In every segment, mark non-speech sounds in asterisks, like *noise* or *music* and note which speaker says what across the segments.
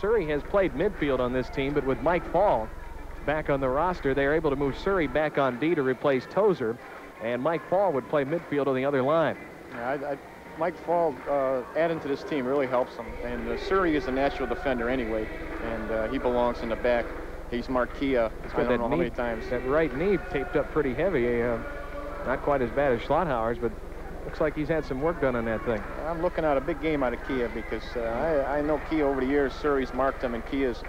Speaker 1: Surrey has played midfield on this team, but with Mike Fall back on the roster, they are able to move Surrey back on D to replace Tozer, and Mike Fall would play midfield on the other line.
Speaker 2: Yeah, I, I, Mike Fall uh, adding to this team really helps them, And uh, Surrey is a natural defender anyway, and uh, he belongs in the back. He's Marquia.
Speaker 1: He's
Speaker 2: I don't
Speaker 1: that
Speaker 2: know how many times.
Speaker 1: That right knee taped up pretty heavy. Uh, not quite as bad as Schlotthauer's, but looks like he's had some work done on that thing.
Speaker 2: I'm looking at a big game out of Kia because uh, I, I know Kia over the years. Surrey's marked him, and Kia's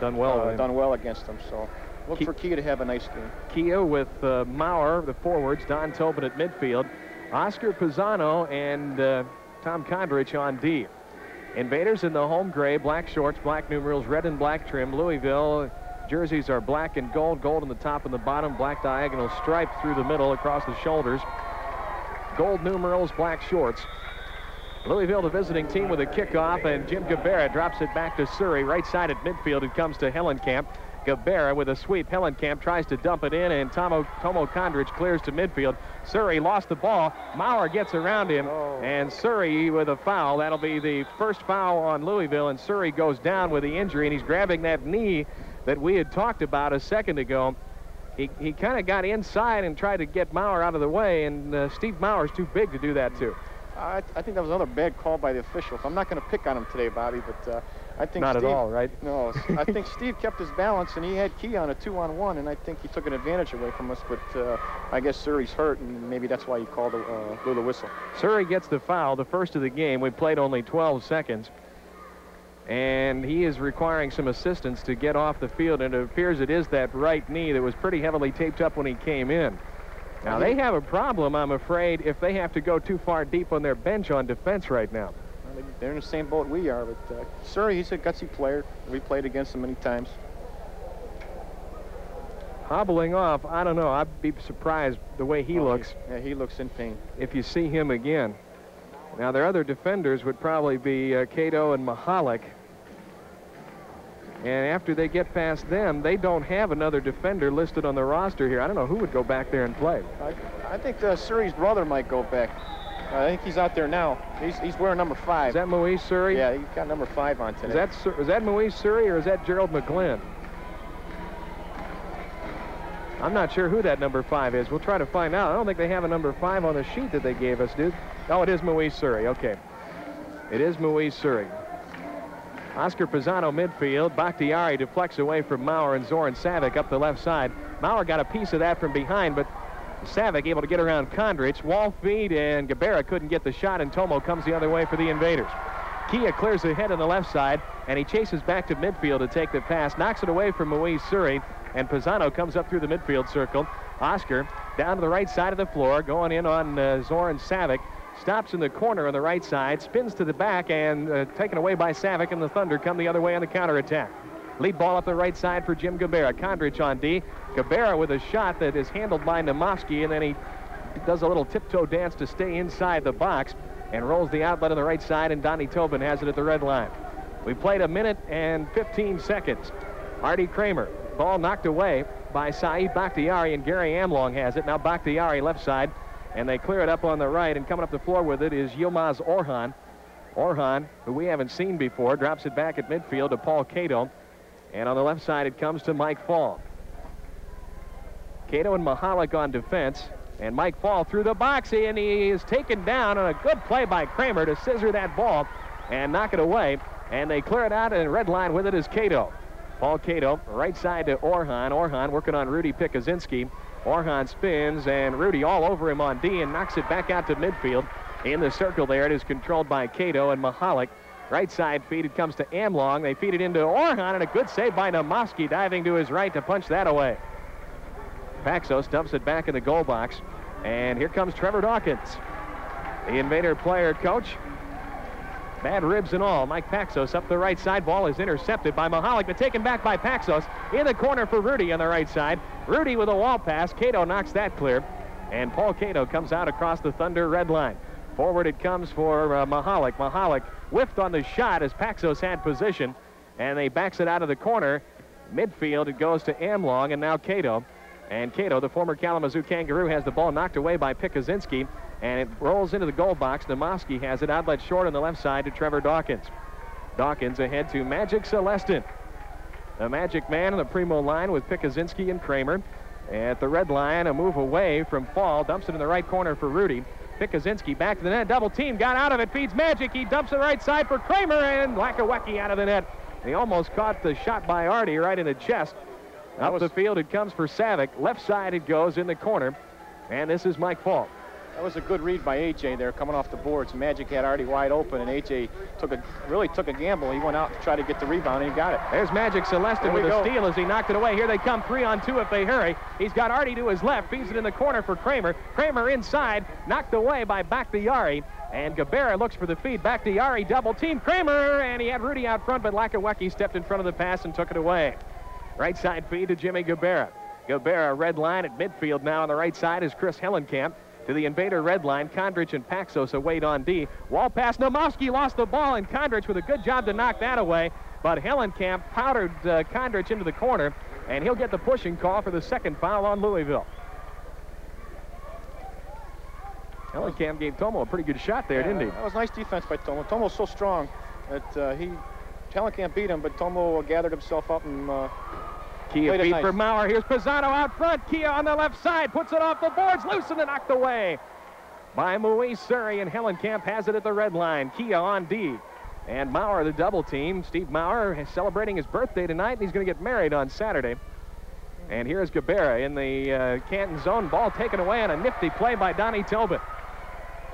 Speaker 1: Done well.
Speaker 2: uh, done well against him. So look
Speaker 1: Ki-
Speaker 2: for Kia to have a nice game.
Speaker 1: Kia with uh, Maurer, the forwards, Don Tobin at midfield, Oscar Pisano and uh, Tom Kondrich on D. Invaders in the home gray, black shorts, black numerals, red and black trim. Louisville jerseys are black and gold, gold on the top and the bottom, black diagonal stripe through the middle across the shoulders. Gold numerals, black shorts. Louisville, the visiting team with a kickoff, and Jim Gabarra drops it back to Surrey. Right side at midfield, it comes to Hellenkamp. Gabarra with a sweep. Hellenkamp tries to dump it in, and Tomo, Tomo Kondrich clears to midfield. Surrey lost the ball. Maurer gets around him,
Speaker 2: Oh.
Speaker 1: and Surrey with a foul. That'll be the first foul on Louisville, and Surrey goes down with the injury, and he's grabbing that knee that we had talked about a second ago. He, he kind of got inside and tried to get Maurer out of the way, and uh, Steve Maurer's too big to do that, too.
Speaker 2: I, I think that was another bad call by the officials. I'm not going to pick on him today, Bobby, but uh, I think
Speaker 1: Not
Speaker 2: Steve,
Speaker 1: at all, right? *laughs*
Speaker 2: No, I think Steve kept his balance, and he had Key on a two-on-one, and I think he took an advantage away from us. But uh, I guess Surrey's hurt, and maybe that's why he called the, uh, blew the whistle.
Speaker 1: Surrey gets the foul, the first of the game. We played only 12 seconds. And he is requiring some assistance to get off the field, and it appears it is that right knee that was pretty heavily taped up when he came in. Now, they have a problem, I'm afraid, if they have to go too far deep on their bench on defense right now.
Speaker 2: Well, They're in the same boat we are, but uh, Surrey, he's a gutsy player. We played against him many times.
Speaker 1: hobbling off. I don't know. I'd be surprised the way he
Speaker 2: Oh,
Speaker 1: looks
Speaker 2: Yeah, he looks in pain.
Speaker 1: if you see him again. Now, their other defenders would probably be uh, Cato and Mahalik. And after they get past them, they don't have another defender listed on the roster here. I don't know who would go back there and play.
Speaker 2: I, I think uh, Surrey's brother might go back. I think he's out there now. He's, he's wearing number five.
Speaker 1: Is that Moise Surrey?
Speaker 2: yeah, he's got number five on today.
Speaker 1: Is that, is that Moise Surrey or is that Gerald McGlynn? I'm not sure who that number five is. We'll try to find out. I don't think they have a number five on the sheet that they gave us, dude. Oh, it is Moise Surrey. Okay. It is Moise Surrey. Oscar Pisano midfield. Bakhtiari deflects away from Maurer and Zoran Savic up the left side. Maurer got a piece of that from behind, but Savic able to get around Kondrich. Wall feed, and Gabarra couldn't get the shot, and Tomo comes the other way for the invaders. Kia clears ahead on the left side, and he chases back to midfield to take the pass, knocks it away from Moise Surrey, and Pisano comes up through the midfield circle. Oscar down to the right side of the floor, going in on uh, Zoran Savic. Stops in the corner on the right side, spins to the back, and uh, taken away by Savic, and the Thunder come the other way on the counterattack. Lead ball up the right side for Jim Gabarra. Kondrich on D. Gabarra with a shot that is handled by Namovsky, and then he does a little tiptoe dance to stay inside the box and rolls the outlet on the right side, and Donnie Tobin has it at the red line. We played a minute and 15 seconds. Artie Kramer, ball knocked away by Saeed Bakhtiari, and Gary Amlong has it. Now Bakhtiari left side, and they clear it up on the right, and coming up the floor with it is Yilmaz Orhan. Orhan, who we haven't seen before, drops it back at midfield to Paul Cato. And on the left side, it comes to Mike Fall. Cato and Mahalik on defense. And Mike Fall through the box, and he is taken down on a good play by Kramer to scissor that ball and knock it away. And they clear it out, and red line with it is Cato. Paul Cato, right side to Orhan. Orhan working on Rudy Pikuzinski. Orhan spins, and Rudy all over him on D and knocks it back out to midfield. In the circle there, it is controlled by Cato and Mahalik. Right side feed, it comes to Amlong. They feed it into Orhan, and a good save by Namovsky, diving to his right to punch that away. Paxos dumps it back in the goal box. And here comes Trevor Dawkins. The Invader player coach. Bad ribs and all. Mike Paxos up the right side. Ball is intercepted by Mahalik, but taken back by Paxos. In the corner for Rudy on the right side. Rudy with a wall pass. Cato knocks that clear. And Paul Cato comes out across the Thunder red line. Forward it comes for uh, Mahalik. Mahalik whiffed on the shot as Paxos had position. And they backs it out of the corner. Midfield, it goes to Amlong, and now Cato. And Cato, the former Kalamazoo Kangaroo, has the ball knocked away by Pikuzinski, and it rolls into the goal box. Namovsky has it outlet short on the left side to Trevor Dawkins. Dawkins ahead to Magic Celestin. The Magic man on the primo line with Pikuzinski and Kramer. At the red line, a move away from Fall, dumps it in the right corner for Rudy. Pikuzinski back to the net, double team, got out of it, feeds Magic. He dumps it right side for Kramer, and Lachowecki out of the net. He almost caught the shot by Artie right in the chest. Up
Speaker 2: was-
Speaker 1: the field, it comes for Savic. Left side, it goes in the corner. And this is Mike Fall.
Speaker 2: That was a good read by AJ there, coming off the boards. Magic had already wide open, and AJ took a really took a gamble. He went out to try to get the rebound, and he got it.
Speaker 1: There's Magic Celestin with a
Speaker 2: go.
Speaker 1: steal as he knocked it away. Here they come, three on two if they hurry. He's got Artie to his left, feeds it in the corner for Kramer. Kramer inside, knocked away by Bakhtiari. And Gabarra looks for the feed. Bakhtiari double team Kramer, and he had Rudy out front, but Lachowecki stepped in front of the pass and took it away. Right side feed to Jimmy Gabarra. Gabarra red line at midfield now on the right side is Chris Hellenkamp. To the invader red line, Kondrich and Paxos await on D. Wall pass, Namovsky lost the ball, and Kondrich with a good job to knock that away. But Hellenkamp powdered uh, Kondrich into the corner, and he'll get the pushing call for the second foul on Louisville. Hellenkamp gave Tomo a pretty good shot there, didn't he?
Speaker 2: That was nice defense by Tomo. Tomo's so strong that uh, he Hellenkamp beat him, but Tomo gathered himself up and uh,
Speaker 1: Kia
Speaker 2: Played it
Speaker 1: feed
Speaker 2: nice.
Speaker 1: for Maurer. Here's Pisano out front. Kia on the left side. Puts it off the boards. Loose and knocked away by Moise Surrey. And Hellenkamp has it at the red line. Kia on D. And Maurer, the double team. Steve Maurer is celebrating his birthday tonight, and he's going to get married on Saturday. And here's Gabarra in the uh, Canton zone. Ball taken away on a nifty play by Donnie Tobin.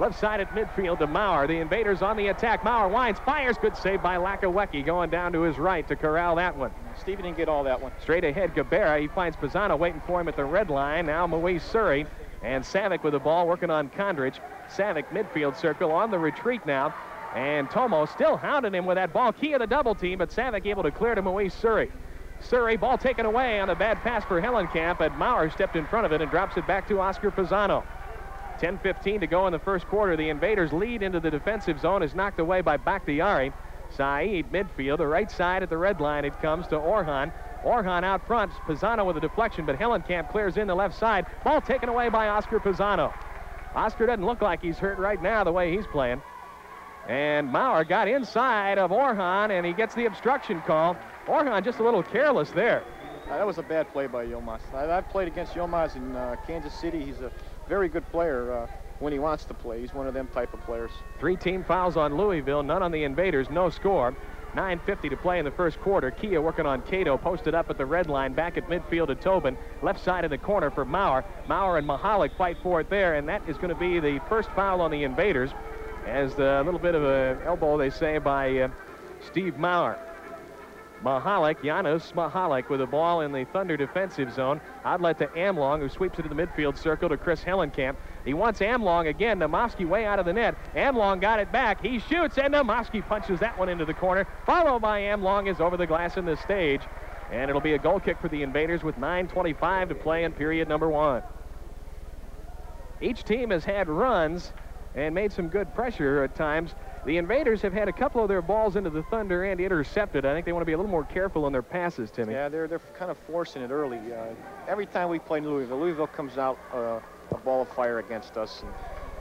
Speaker 1: Left side at midfield to Maurer. The invaders on the attack. Maurer winds, fires. Good save by Lachowecki going down to his right to corral that one.
Speaker 2: Stevie didn't get all that one.
Speaker 1: Straight ahead, Gabarra. He finds Pisano waiting for him at the red line. Now Moise Surrey and Savic with the ball working on Kondrich. Savic midfield circle on the retreat now. And Tomo still hounding him with that ball. Key of the double team, but Savic able to clear to Moise Surrey. Surrey, ball taken away on a bad pass for Hellenkamp, and Maurer stepped in front of it and drops it back to Oscar Pisano. 10-15 to go in the first quarter. The Invaders lead into the defensive zone is knocked away by Bakhtiari. Saeed midfield, the right side at the red line. It comes to Orhan. Orhan out front. Pisano with a deflection, but Hellenkamp clears in the left side. Ball taken away by Oscar Pisano. Oscar doesn't look like he's hurt right now the way he's playing. And Maurer got inside of Orhan, and he gets the obstruction call. Orhan just a little careless there.
Speaker 2: That was a bad play by Yilmaz. I, have played against Yilmaz in uh, Kansas City. He's a very good player uh, when he wants to play. He's one of them type of players.
Speaker 1: Three team fouls on Louisville, none on the Invaders, no score. 9.50 to play in the first quarter. Kia working on Cato, posted up at the red line, back at midfield to Tobin. Left side of the corner for Maurer. Maurer and Mahalik fight for it there, and that is going to be the first foul on the Invaders as a little bit of an elbow, they say, by uh, Steve Maurer. Mahalik, Janos Mahalik with the ball in the Thunder defensive zone. Outlet to Amlong, who sweeps it to the midfield circle to Chris Hellenkamp. He wants Amlong again. Namoski way out of the net. Amlong got it back. He shoots, and Namoski punches that one into the corner. Followed by Amlong is over the glass in the stage. And it'll be a goal kick for the Invaders with 9.25 to play in period number one. Each team has had runs and made some good pressure at times. The Invaders have had a couple of their balls into the Thunder and intercepted. I think they want to be a little more careful on their passes, Timmy.
Speaker 2: Yeah, they're, they're kind of forcing it early. Uh, every time we play Louisville, Louisville comes out uh, a ball of fire against us. And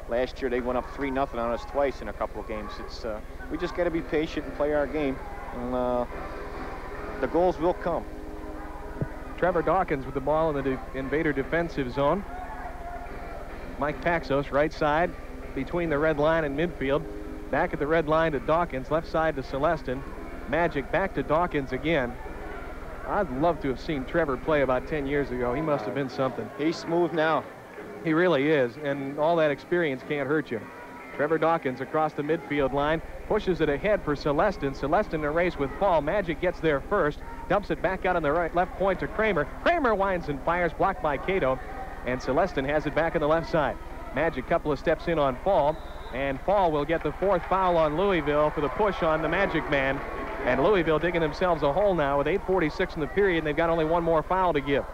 Speaker 2: last year they went up 3 nothing on us twice in a couple of games. It's uh, We just got to be patient and play our game. And uh, the goals will come.
Speaker 1: Trevor Dawkins with the ball in the de Invader defensive zone. Mike Paxos, right side, between the red line and midfield. Back at the red line to Dawkins, left side to Celestin. Magic back to Dawkins again. I'd love to have seen Trevor play about 10 years ago. He must have been something.
Speaker 2: He's smooth now.
Speaker 1: He really is, and all that experience can't hurt you. Trevor Dawkins across the midfield line, pushes it ahead for Celestin. Celestin in a race with Fall. Magic gets there first, dumps it back out on the right left point to Kramer. Kramer winds and fires, blocked by Cato, and Celestin has it back on the left side. Magic couple of steps in on Fall. And Paul will get the fourth foul on Louisville for the push on the Magic Man. And Louisville digging themselves a hole now with 8.46 in the period, and they've got only one more foul to give.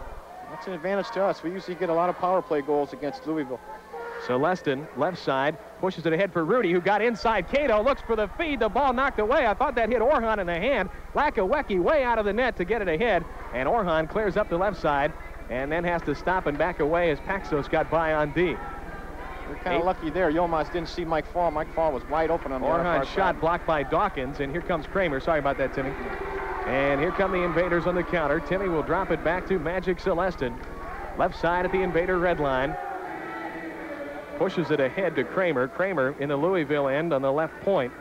Speaker 2: That's an advantage to us. We usually get a lot of power play goals against Louisville.
Speaker 1: So Celestin, left side, pushes it ahead for Rudy, who got inside. Cato looks for the feed. The ball knocked away. I thought that hit Orhan in the hand. Lachowecki way out of the net to get it ahead. And Orhan clears up the left side and then has to stop and back away as Paxos got by on D.
Speaker 2: We're kind of lucky there. Yilmaz didn't see Mike Fall. Mike Fall was wide open on the
Speaker 1: Orhan shot blocked by Dawkins, and here comes Kramer. Sorry about that, Timmy. And here come the Invaders on the counter. Timmy will drop it back to Magic Celestin. Left side at the Invader red line. Pushes it ahead to Kramer. Kramer in the Louisville end on the left point.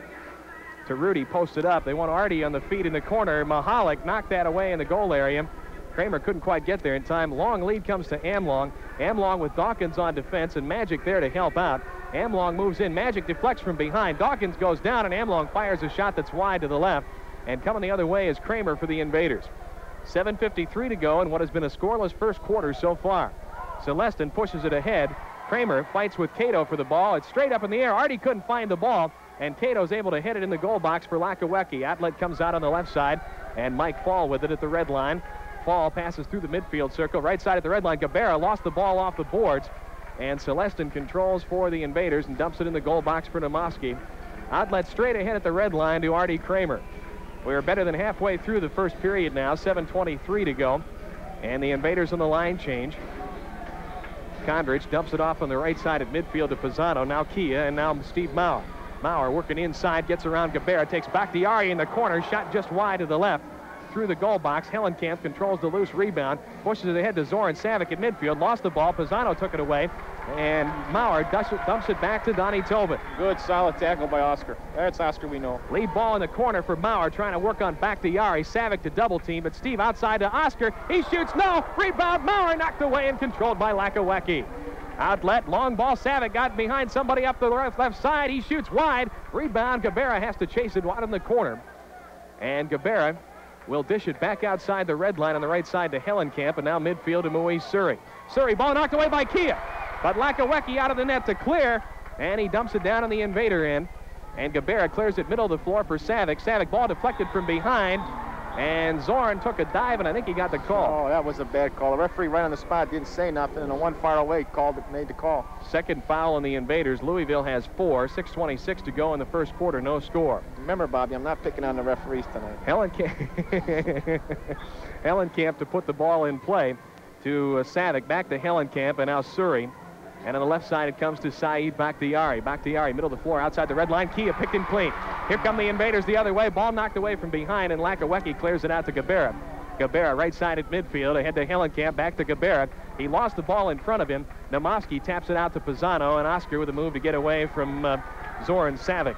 Speaker 1: To Rudy, posted up. They want Artie on the feet in the corner. Mahalik knocked that away in the goal area. Kramer couldn't quite get there in time. Long lead comes to Amlong. Amlong with Dawkins on defense and Magic there to help out. Amlong moves in. Magic deflects from behind. Dawkins goes down and Amlong fires a shot that's wide to the left. And coming the other way is Kramer for the Invaders. 7.53 to go in what has been a scoreless first quarter so far. Celestin pushes it ahead. Kramer fights with Cato for the ball. It's straight up in the air. Artie couldn't find the ball, and Cato's able to hit it in the goal box for Lachowecki. Outlet comes out on the left side, and Mike Fall with it at the red line. Fall passes through the midfield circle. Right side of the red line. Gabarra lost the ball off the boards. And Celestin controls for the Invaders and dumps it in the goal box for Namoski. Outlet straight ahead at the red line to Artie Kramer. We're better than halfway through the first period now. 7.23 to go. And the Invaders on the line change. Kondrich dumps it off on the right side at midfield to Pisano. Now Kia and now Steve Maurer. Maurer working inside, gets around Gabera, takes Bakhtiari in the corner, shot just wide to the left through the goal box. Hellenkamp controls the loose rebound, pushes it ahead to Zoran Savic at midfield, lost the ball. Pisano took it away, and Maurer dumps it back to Donnie Tobin.
Speaker 2: Good, solid tackle by Oscar. That's Oscar we know.
Speaker 1: Lead ball in the corner for Maurer, trying to work on back to Yari. Savic to double team, but Steve outside to Oscar. He shoots, no! Rebound, Maurer knocked away and controlled by Lachowecki. Outlet, long ball. Savic got behind somebody up to the left, left side. He shoots wide. Rebound. Gabarra has to chase it wide in the corner. And Gabarra will dish it back outside the red line on the right side to Hellenkamp, and now midfield to Moise Surrey. Surrey, ball knocked away by Kia, but Lachowecki out of the net to clear, and he dumps it down on the invader end. And Gabarra clears it middle of the floor for Savic. Savic ball deflected from behind, And Zorn took a dive, and I think he got the call.
Speaker 2: Oh, that was a bad call. The referee right on the spot didn't say nothing, and the one far away called it, made the call.
Speaker 1: Second foul on the Invaders. Louisville has four. 6.26 to go in the first quarter. No score.
Speaker 2: Remember, Bobby, I'm not picking on the referees tonight.
Speaker 1: Helen Camp, *laughs* Hellenkamp to put the ball in play to uh, Savic. Back to Hellenkamp, and now Surrey. And on the left side, it comes to Saeed Bakhtiari. Bakhtiari, middle of the floor, outside the red line. Kia picked and clean. Here come the invaders the other way. Ball knocked away from behind, and Lachowecki clears it out to Gabarra. Gabarra right side at midfield, ahead to Hellenkamp, back to Gabarra. He lost the ball in front of him. Namovsky taps it out to Pisano, and Oscar with a move to get away from uh, Zoran Savic.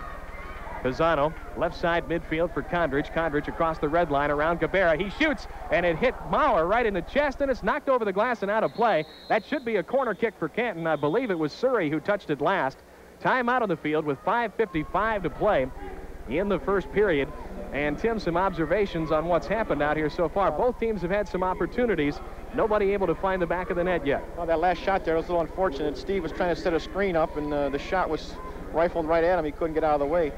Speaker 1: Pisano, left side midfield for Kondrich. Kondrich across the red line around Gabarra. He shoots, and it hit Maurer right in the chest, and it's knocked over the glass and out of play. That should be a corner kick for Canton. I believe it was Surrey who touched it last. Time out of the field with 5.55 to play in the first period. And Tim, some observations on what's happened out here so far. Both teams have had some opportunities. Nobody able to find the back of the net yet.
Speaker 2: Well, that last shot there was a little unfortunate. Steve was trying to set a screen up, and uh, the shot was rifled right at him. He couldn't get out of the way.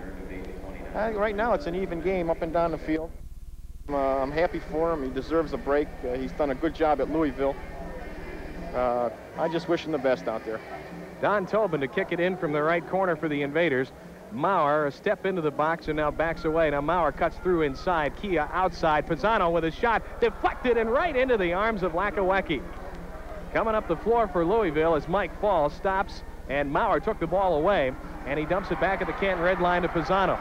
Speaker 2: Uh, right now, it's an even game up and down the field. Uh, I'm happy for him. He deserves a break. Uh, he's done a good job at Louisville. Uh, I just wish him the best out there.
Speaker 1: Don Tobin to kick it in from the right corner for the Invaders. Maurer a step into the box and now backs away. Now Maurer cuts through inside. Kia outside. Pisano with a shot deflected and right into the arms of Lachowecki. Coming up the floor for Louisville as Mike Fall stops and Maurer took the ball away and he dumps it back at the Canton red line to Pisano.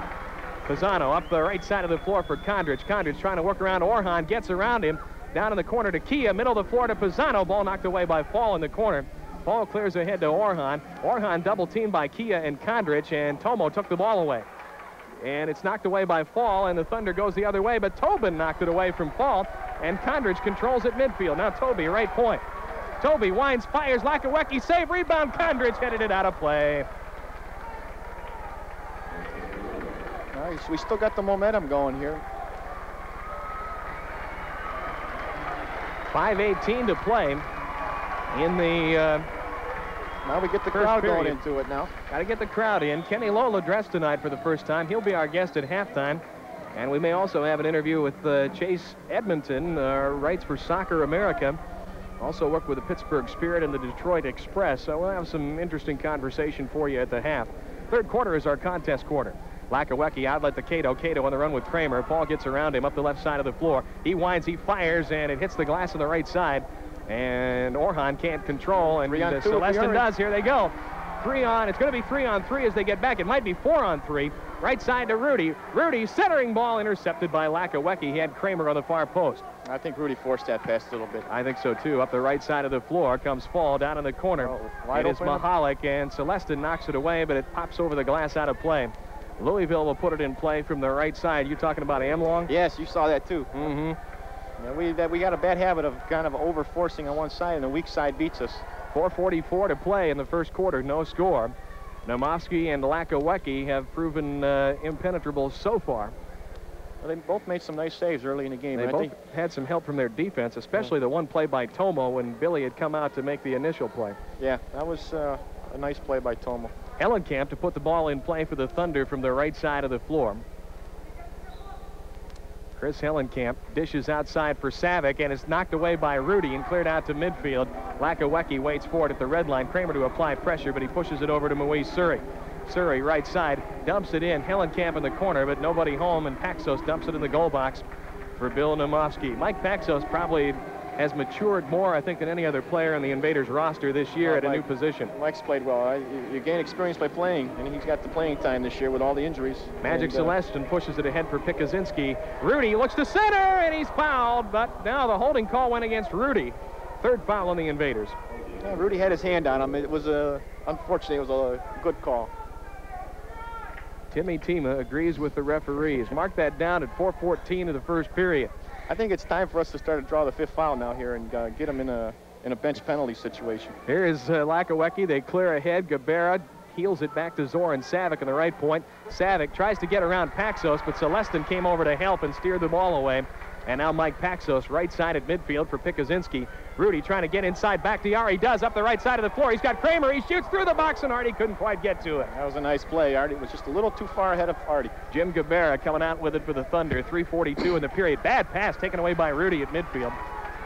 Speaker 1: Pisano up the right side of the floor for Kondrich. Kondrich trying to work around Orhan, gets around him. Down in the corner to Kia, middle of the floor to Pisano. Ball knocked away by Fall in the corner. Ball clears ahead to Orhan. Orhan double teamed by Kia and Kondrich, and Tomo took the ball away. And it's knocked away by Fall, and the Thunder goes the other way, but Tobin knocked it away from Fall, and Kondrich controls at midfield. Now Toby, right point. Toby winds, fires, Lachowecki save, rebound, Kondrich headed it out of play.
Speaker 2: We still got the momentum going here.
Speaker 1: 5.18 to play in the. Uh,
Speaker 2: now we get the crowd
Speaker 1: period.
Speaker 2: going into it now.
Speaker 1: Got to get the crowd in. Kenny Lola dressed tonight for the first time. He'll be our guest at halftime. And we may also have an interview with uh, Chase Edmonton, uh, writes for Soccer America. Also worked with the Pittsburgh Spirit and the Detroit Express. So we'll have some interesting conversation for you at the half. Third quarter is our contest quarter. Lachowecki outlet to Cato. Cato on the run with Kramer. Paul gets around him up the left side of the floor. He winds, he fires, and it hits the glass on the right side. And Orhan can't control, and uh,
Speaker 2: two,
Speaker 1: Celestin does. Here they go. Three on. It's going to be three on three as they get back. It might be four on three. Right side to Rudy. Rudy centering ball intercepted by Lachowecki. He had Kramer on the far post.
Speaker 2: I think Rudy forced that pass a little bit.
Speaker 1: I think so too. Up the right side of the floor comes Fall down in the corner.
Speaker 2: Oh,
Speaker 1: it is. Mahalik, and Celestin knocks it away, but it pops over the glass out of play. Louisville will put it in play from the right side. You talking about Amlong?
Speaker 2: Yes, you saw that too.
Speaker 1: Mm-hmm.
Speaker 2: Yeah, we that we got a bad habit of kind of over forcing on one side, and the weak side beats us.
Speaker 1: 4.44 to play in the first quarter, no score. Namovsky and Lachowecki have proven uh, impenetrable so far.
Speaker 2: Well, they both made some nice saves early in the game.
Speaker 1: They both
Speaker 2: think
Speaker 1: had some help from their defense, especially the one play by Tomo when Billy had come out to make the initial play.
Speaker 2: yeah, that was uh, a nice play by Tomo.
Speaker 1: Hellenkamp to put the ball in play for the Thunder from the right side of the floor. Chris Hellenkamp dishes outside for Savic, and it's knocked away by Rudy and cleared out to midfield. Lachowecki waits for it at the red line. Kramer to apply pressure, but he pushes it over to Moise Surrey. Surrey, right side, dumps it in. Hellenkamp in the corner, but nobody home, and Paxos dumps it in the goal box for Bill Namovsky. Mike Paxos probably has matured more, I think, than any other player in the Invaders roster this year
Speaker 2: Well,
Speaker 1: at a new position.
Speaker 2: Mike's played well. You, you gain experience by playing, and he's got the playing time this year with all the injuries.
Speaker 1: Magic
Speaker 2: And, uh,
Speaker 1: Celestin pushes it ahead for Pikuzinski. Rudy looks to center, and he's fouled, but now the holding call went against Rudy. Third foul on the Invaders.
Speaker 2: yeah, Rudy had his hand on him. It was a, unfortunately, it was a good call.
Speaker 1: Timmy Tima agrees with the referees. Mark that down at 4.14 of the first period.
Speaker 2: I think it's time for us to start to draw the fifth foul now here and uh, get him in a in a bench penalty situation.
Speaker 1: Here is uh. They clear ahead. Gabarra heels it back to Zoran Savic on the right point. Savic tries to get around Paxos, but Celestin came over to help and steered the ball away. And now Mike Paxos, right side at midfield for Pikuzinski. Rudy trying to get inside back to Yari. Does up the right side of the floor. He's got Kramer. He shoots through the box, and Artie couldn't quite get to it.
Speaker 2: That was a nice play. Artie was just a little too far ahead of Artie.
Speaker 1: Jim Gabarra coming out with it for the Thunder. 3.42 in the period. Bad pass taken away by Rudy at midfield.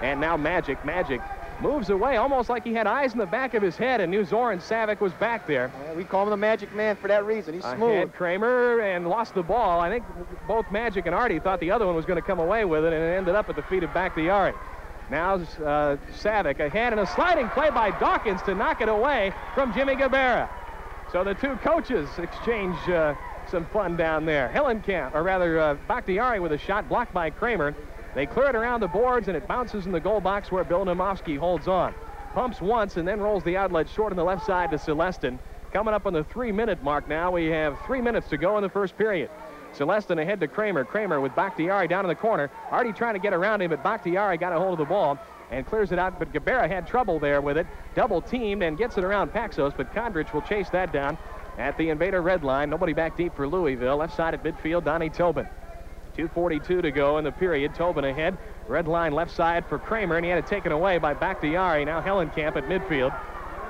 Speaker 1: And now Magic. Magic moves away almost like he had eyes in the back of his head and knew Zoran Savic was back there.
Speaker 2: Yeah, we call him the Magic Man for that reason. He's smooth.
Speaker 1: Ahead Kramer and lost the ball. I think both Magic and Artie thought the other one was going to come away with it, and it ended up at the feet of Bakhtiari. Now uh, Savic ahead and a sliding play by Dawkins to knock it away from Jimmy Gabarra. So the two coaches exchange uh, some fun down there. Hellenkamp, or rather uh, Bakhtiari with a shot blocked by Kramer. They clear it around the boards, and it bounces in the goal box where Bill Namovsky holds on. Pumps once and then rolls the outlet short on the left side to Celestin. Coming up on the three-minute mark now. We have three minutes to go in the first period. Celestin ahead to Kramer. Kramer with Bakhtiari down in the corner. Already trying to get around him, but Bakhtiari got a hold of the ball and clears it out. But Gabarra had trouble there with it. Double teamed and gets it around Paxos, but Kondrich will chase that down at the invader red line. Nobody back deep for Louisville. Left side at midfield, Donnie Tobin. 2.42 to go in the period. Tobin ahead. Red line left side for Kramer, and he had it taken away by Bakhtiari. Now Hellenkamp at midfield.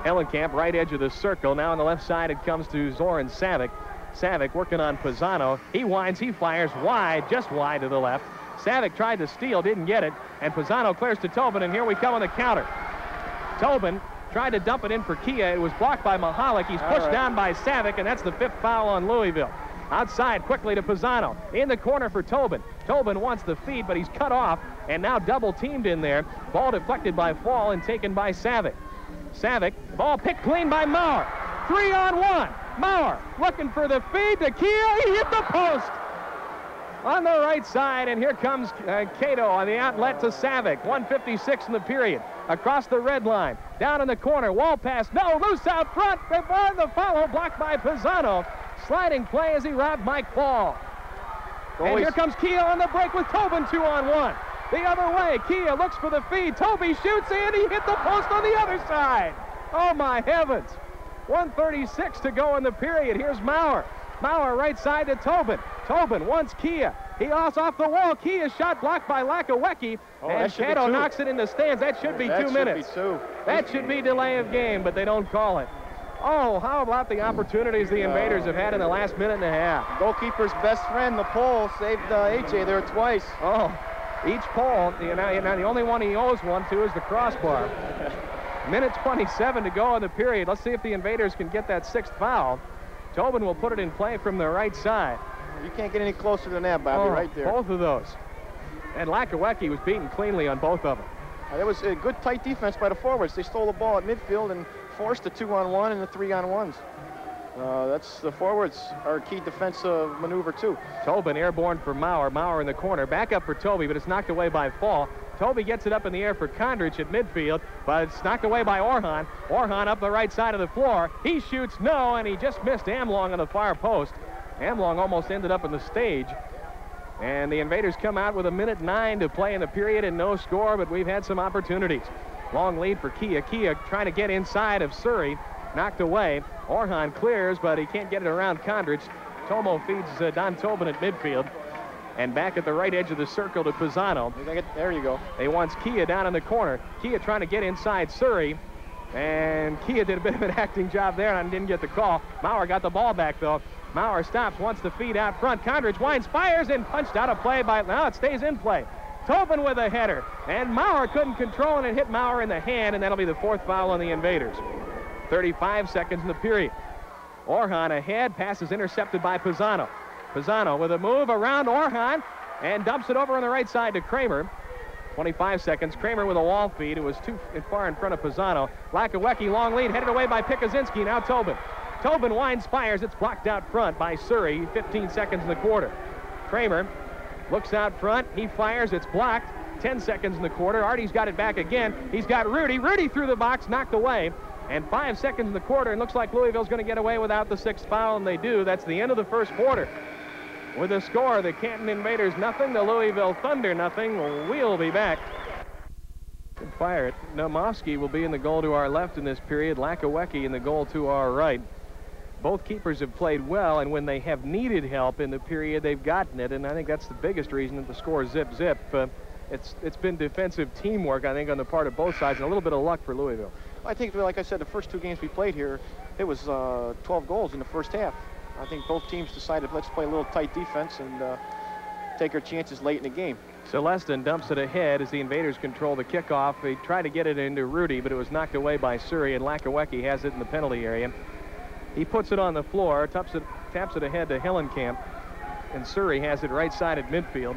Speaker 1: Hellenkamp right edge of the circle. Now on the left side it comes to Zoran Savic. Savic working on Pisano. He winds, he fires wide, just wide to the left. Savic tried to steal, didn't get it, and Pisano clears to Tobin, and here we come on the counter. Tobin tried to dump it in for Kia. It was blocked by Mahalik. He's pushed right. down by Savic, and that's the fifth foul on Louisville. Outside quickly to Pisano. In the corner for Tobin. Tobin wants the feed, but he's cut off, and now double teamed in there. Ball deflected by Fall and taken by Savic. Savic, ball picked clean by Maurer. Three on one. Maurer looking for the feed to Kia. He hit the post on the right side, and here comes uh, Cato on the outlet to Savic. 156 in the period. Across the red line. Down in the corner. Wall pass. No, loose out front. Before the follow blocked by Pisano. Sliding play as he robbed Mike Fall. And here comes Kia on the break with Tobin two on one. The other way, Kia looks for the feed. Toby shoots and he hit the post on the other side. Oh my heavens. 136 to go in the period. Here's Maurer. Maurer right side to Tobin. Tobin wants Kia. He offs off the wall. Kia shot blocked by Lachowecki. Oh, and Shadow knocks it in the stands. That should be
Speaker 2: that
Speaker 1: two
Speaker 2: should
Speaker 1: minutes.
Speaker 2: Be.
Speaker 1: That should be delay of game, but they don't call it. Oh, how about the opportunities the Invaders have had in the last minute and a half?
Speaker 2: Goalkeeper's best friend, the pole, saved uh, AJ there twice.
Speaker 1: Oh, each pole, you know, you the only one he owes one to is the crossbar. *laughs* Minute 27 to go in the period. Let's see if the Invaders can get that sixth foul. Tobin will put it in play from the right side.
Speaker 2: You can't get any closer than that, Bobby,
Speaker 1: oh,
Speaker 2: right there.
Speaker 1: Both of those. And Lachowecki was beaten cleanly on both of them.
Speaker 2: Uh, there was a good tight defense by the forwards. They stole the ball at midfield and forced the two-on-one and the three-on-ones. Uh, that's the forwards a key defensive maneuver too.
Speaker 1: Tobin airborne for Maurer. Maurer in the corner. Back up for Toby, but it's knocked away by Fall. Toby gets it up in the air for Kondrich at midfield, but it's knocked away by Orhan. Orhan up the right side of the floor. He shoots no, and he just missed Amlong on the far post. Amlong almost ended up in the stage. And the Invaders come out with a minute nine to play in the period and no score, but we've had some opportunities. Long lead for Kia. Kia trying to get inside of Surrey. Knocked away. Orhan clears, but he can't get it around Kondrich. Tomo feeds uh, Don Tobin at midfield. And back at the right edge of the circle to Pisano.
Speaker 2: There you go.
Speaker 1: They wants Kia down in the corner. Kia trying to get inside Surrey. And Kia did a bit of an *laughs* acting job there and didn't get the call. Maurer got the ball back, though. Maurer stops, wants the feed out front. Kondrich winds, fires, and punched out of play by... Now it stays in play. Tobin with a header. And Maurer couldn't control it and hit Maurer in the hand, and that'll be the fourth foul on the Invaders. 35 seconds in the period. Orhan ahead, pass is intercepted by Pisano. Pisano with a move around Orhan and dumps it over on the right side to Kramer. 25 seconds. Kramer with a wall feed. It was too far in front of Pisano. Lachowecki, long lead, headed away by Pikuzinski. Now Tobin. Tobin winds, fires. It's blocked out front by Surrey. 15 seconds in the quarter. Kramer looks out front. He fires. It's blocked. 10 seconds in the quarter. Artie's got it back again. He's got Rudy. Rudy through the box, knocked away. And five seconds in the quarter, and looks like Louisville's going to get away without the sixth foul, and they do. That's the end of the first quarter. With a score, the Canton Invaders nothing, the Louisville Thunder nothing. We'll be back. Good Fire it. Namovsky will be in the goal to our left in this period. Lachowecki in the goal to our right. Both keepers have played well, and when they have needed help in the period, they've gotten it, and I think that's the biggest reason that the score is zip-zip. Uh, it's, it's been defensive teamwork, I think, on the part of both sides, and a little bit of luck for Louisville.
Speaker 2: I think, like I said, the first two games we played here, it was uh, 12 goals in the first half. I think both teams decided let's play a little tight defense and uh, take our chances late in the game.
Speaker 1: Celestin dumps it ahead as the Invaders control the kickoff. They tried to get it into Rudy, but it was knocked away by Surrey, and Lachowecki has it in the penalty area. He puts it on the floor, taps it, taps it ahead to Hellenkamp, and Surrey has it right side at midfield.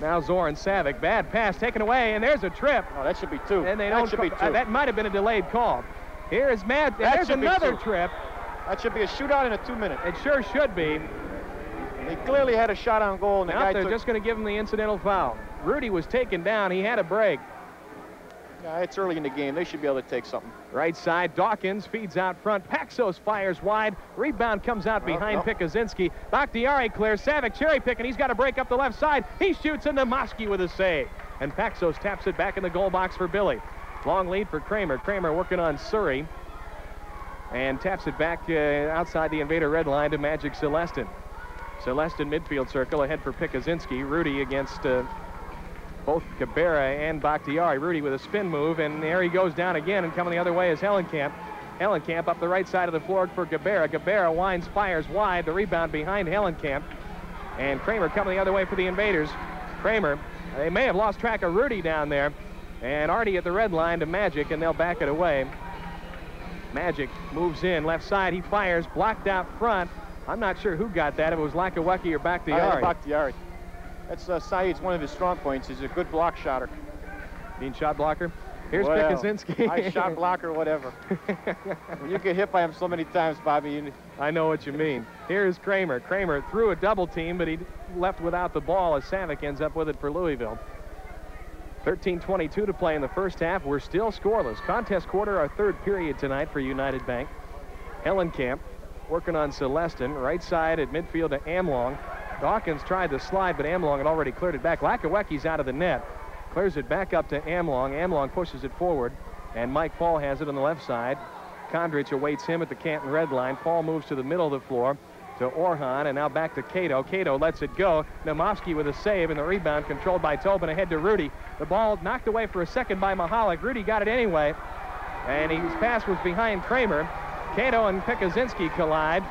Speaker 1: Now Zoran Savic, bad pass taken away, and there's a trip.
Speaker 2: Oh, that should be two.
Speaker 1: And they
Speaker 2: that
Speaker 1: don't
Speaker 2: should be two.
Speaker 1: Uh, that might have been a delayed call. Here is Matt.
Speaker 2: That
Speaker 1: there's another trip.
Speaker 2: That should be a shootout in a two-minute.
Speaker 1: It sure should be.
Speaker 2: They clearly had a shot on goal, and the
Speaker 1: Now
Speaker 2: guy
Speaker 1: they're just going to give him the incidental foul. Rudy was taken down. He had a break.
Speaker 2: Yeah, it's early in the game. They should be able to take something.
Speaker 1: Right side, Dawkins feeds out front. Paxos fires wide. Rebound comes out
Speaker 2: Well,
Speaker 1: behind
Speaker 2: no.
Speaker 1: Pikuzinski. Bakhtiari clears. Savic cherry picking. He's got to break up the left side. He shoots into Mosky with a save. And Paxos taps it back in the goal box for Billy. Long lead for Kramer. Kramer working on Surrey. And taps it back uh, outside the invader red line to Magic Celestin. Celestin midfield circle ahead for Pikuzinski. Rudy against uh, both Gabarra and Bakhtiari. Rudy with a spin move, and there he goes down again, and coming the other way is Hellenkamp. Hellenkamp up the right side of the floor for Gabarra. Gabarra winds, fires wide. The rebound behind Hellenkamp. And Kramer coming the other way for the Invaders. Kramer, they may have lost track of Rudy down there. And Artie at the red line to Magic, and they'll back it away. Magic moves in, left side. He fires, blocked out front. I'm not sure who got that. If it was Lachowecki or
Speaker 2: Uh,
Speaker 1: Bakhtiari.
Speaker 2: That's uh, Saeed's one of his strong points. He's a good block shotter.
Speaker 1: Being shot blocker. Here's
Speaker 2: Well,
Speaker 1: Pikuzinski. *laughs*
Speaker 2: Nice shot blocker, whatever. *laughs* you get hit by him so many times, Bobby, you,
Speaker 1: I know what you mean. Here's Kramer. Kramer threw a double team, but he left without the ball as Savic ends up with it for Louisville. 13-22 to play in the first half. We're still scoreless. Contest quarter, our third period tonight for United Bank. Hellenkamp working on Celestin. Right side at midfield to Amlong. Dawkins tried to slide, but Amlong had already cleared it back. Lachowecki's out of the net. Clears it back up to Amlong. Amlong pushes it forward, and Mike Fall has it on the left side. Kondrich awaits him at the Canton red line. Fall moves to the middle of the floor to Orhan, and now back to Cato. Cato lets it go. Namovsky with a save, and the rebound controlled by Tobin ahead to Rudy. The ball knocked away for a second by Mahalik. Rudy got it anyway, and his pass was behind Kramer. Cato and Pikuzinski collide,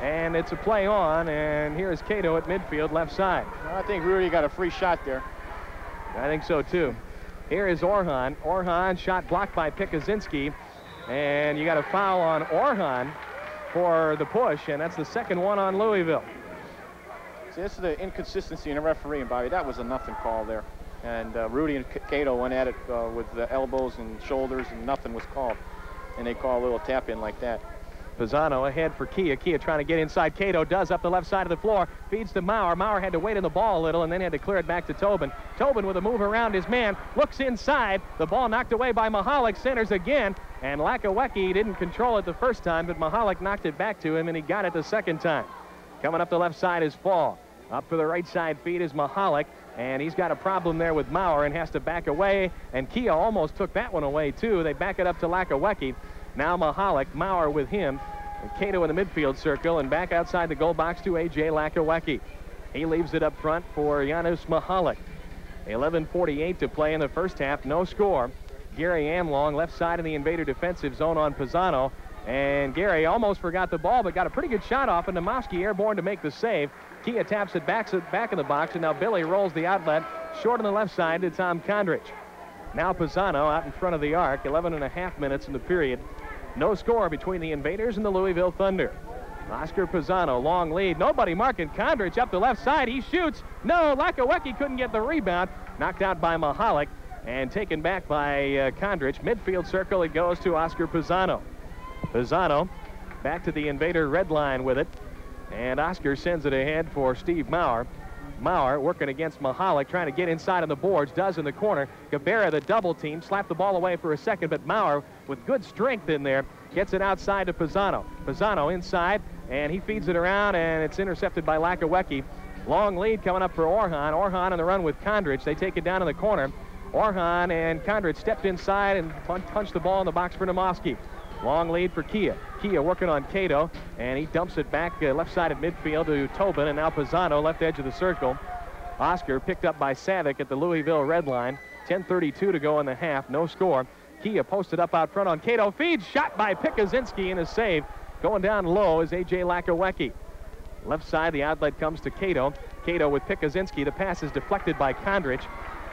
Speaker 1: and it's a play on, and here is Cato at midfield, left side.
Speaker 2: I think Rudy got a free shot there.
Speaker 1: I think so too. Here is Orhan. Orhan shot blocked by Pikuzinski. And you got a foul on Orhan for the push, and that's the second one on Louisville.
Speaker 2: See, this is the inconsistency in the refereeing, Bobby. That was a nothing call there. And uh, Rudy and Cato went at it uh, with the elbows and shoulders, and nothing was called. And they call a little tap in like that.
Speaker 1: Pisano ahead for Kia. Kia trying to get inside. Cato does up the left side of the floor. Feeds to Maurer. Maurer had to wait in the ball a little and then had to clear it back to Tobin. Tobin with a move around his man. Looks inside. The ball knocked away by Mahalik. Centers again. And Lachowecki didn't control it the first time, but Mahalik knocked it back to him and he got it the second time. Coming up the left side is Fall. Up for the right side feed is Mahalik. And he's got a problem there with Maurer and has to back away. And Kia almost took that one away, too. They back it up to Lachowecki. Now Mahalik, Maurer with him. And Cato in the midfield circle and back outside the goal box to A.J. Lachowecki. He leaves it up front for Janusz Mahalik. 11.48 to play in the first half. No score. Gary Amlong left side of the invader defensive zone on Pisano. And Gary almost forgot the ball, but got a pretty good shot off, and Namowski airborne to make the save. Kia taps it back, back in the box, and now Billy rolls the outlet short on the left side to Tom Kondrich. Now Pisano out in front of the arc, 11 and a half minutes in the period. No score between the Invaders and the Louisville Thunder. Oscar Pisano, long lead. Nobody marking Kondrich up the left side. He shoots. No, Lachowecki couldn't get the rebound. Knocked out by Mahalik and taken back by uh, Kondrich. Midfield circle, it goes to Oscar Pisano. Pisano back to the Invader red line with it. And Oscar sends it ahead for Steve Maurer. Maurer working against Mahalik, trying to get inside on the boards, does in the corner. Gabarra, the double team, slapped the ball away for a second, but Maurer, with good strength in there, gets it outside to Pisano. Pisano inside, and he feeds it around, and it's intercepted by Lachowecki. Long lead coming up for Orhan. Orhan on the run with Kondrich. They take it down in the corner. Orhan and Kondrich stepped inside and punched the ball in the box for Namovsky. Long lead for Kia. Kia working on Cato, and he dumps it back uh, left side of midfield to Tobin, and now Pisano, left edge of the circle. Oscar picked up by Savic at the Louisville red line. 10.32 to go in the half, no score. Kia posted up out front on Cato. Feeds, shot by Pikuzinski in a save. Going down low is A.J. Lachowecki. Left side, the outlet comes to Cato. Cato with Pikuzinski. The pass is deflected by Kondrich.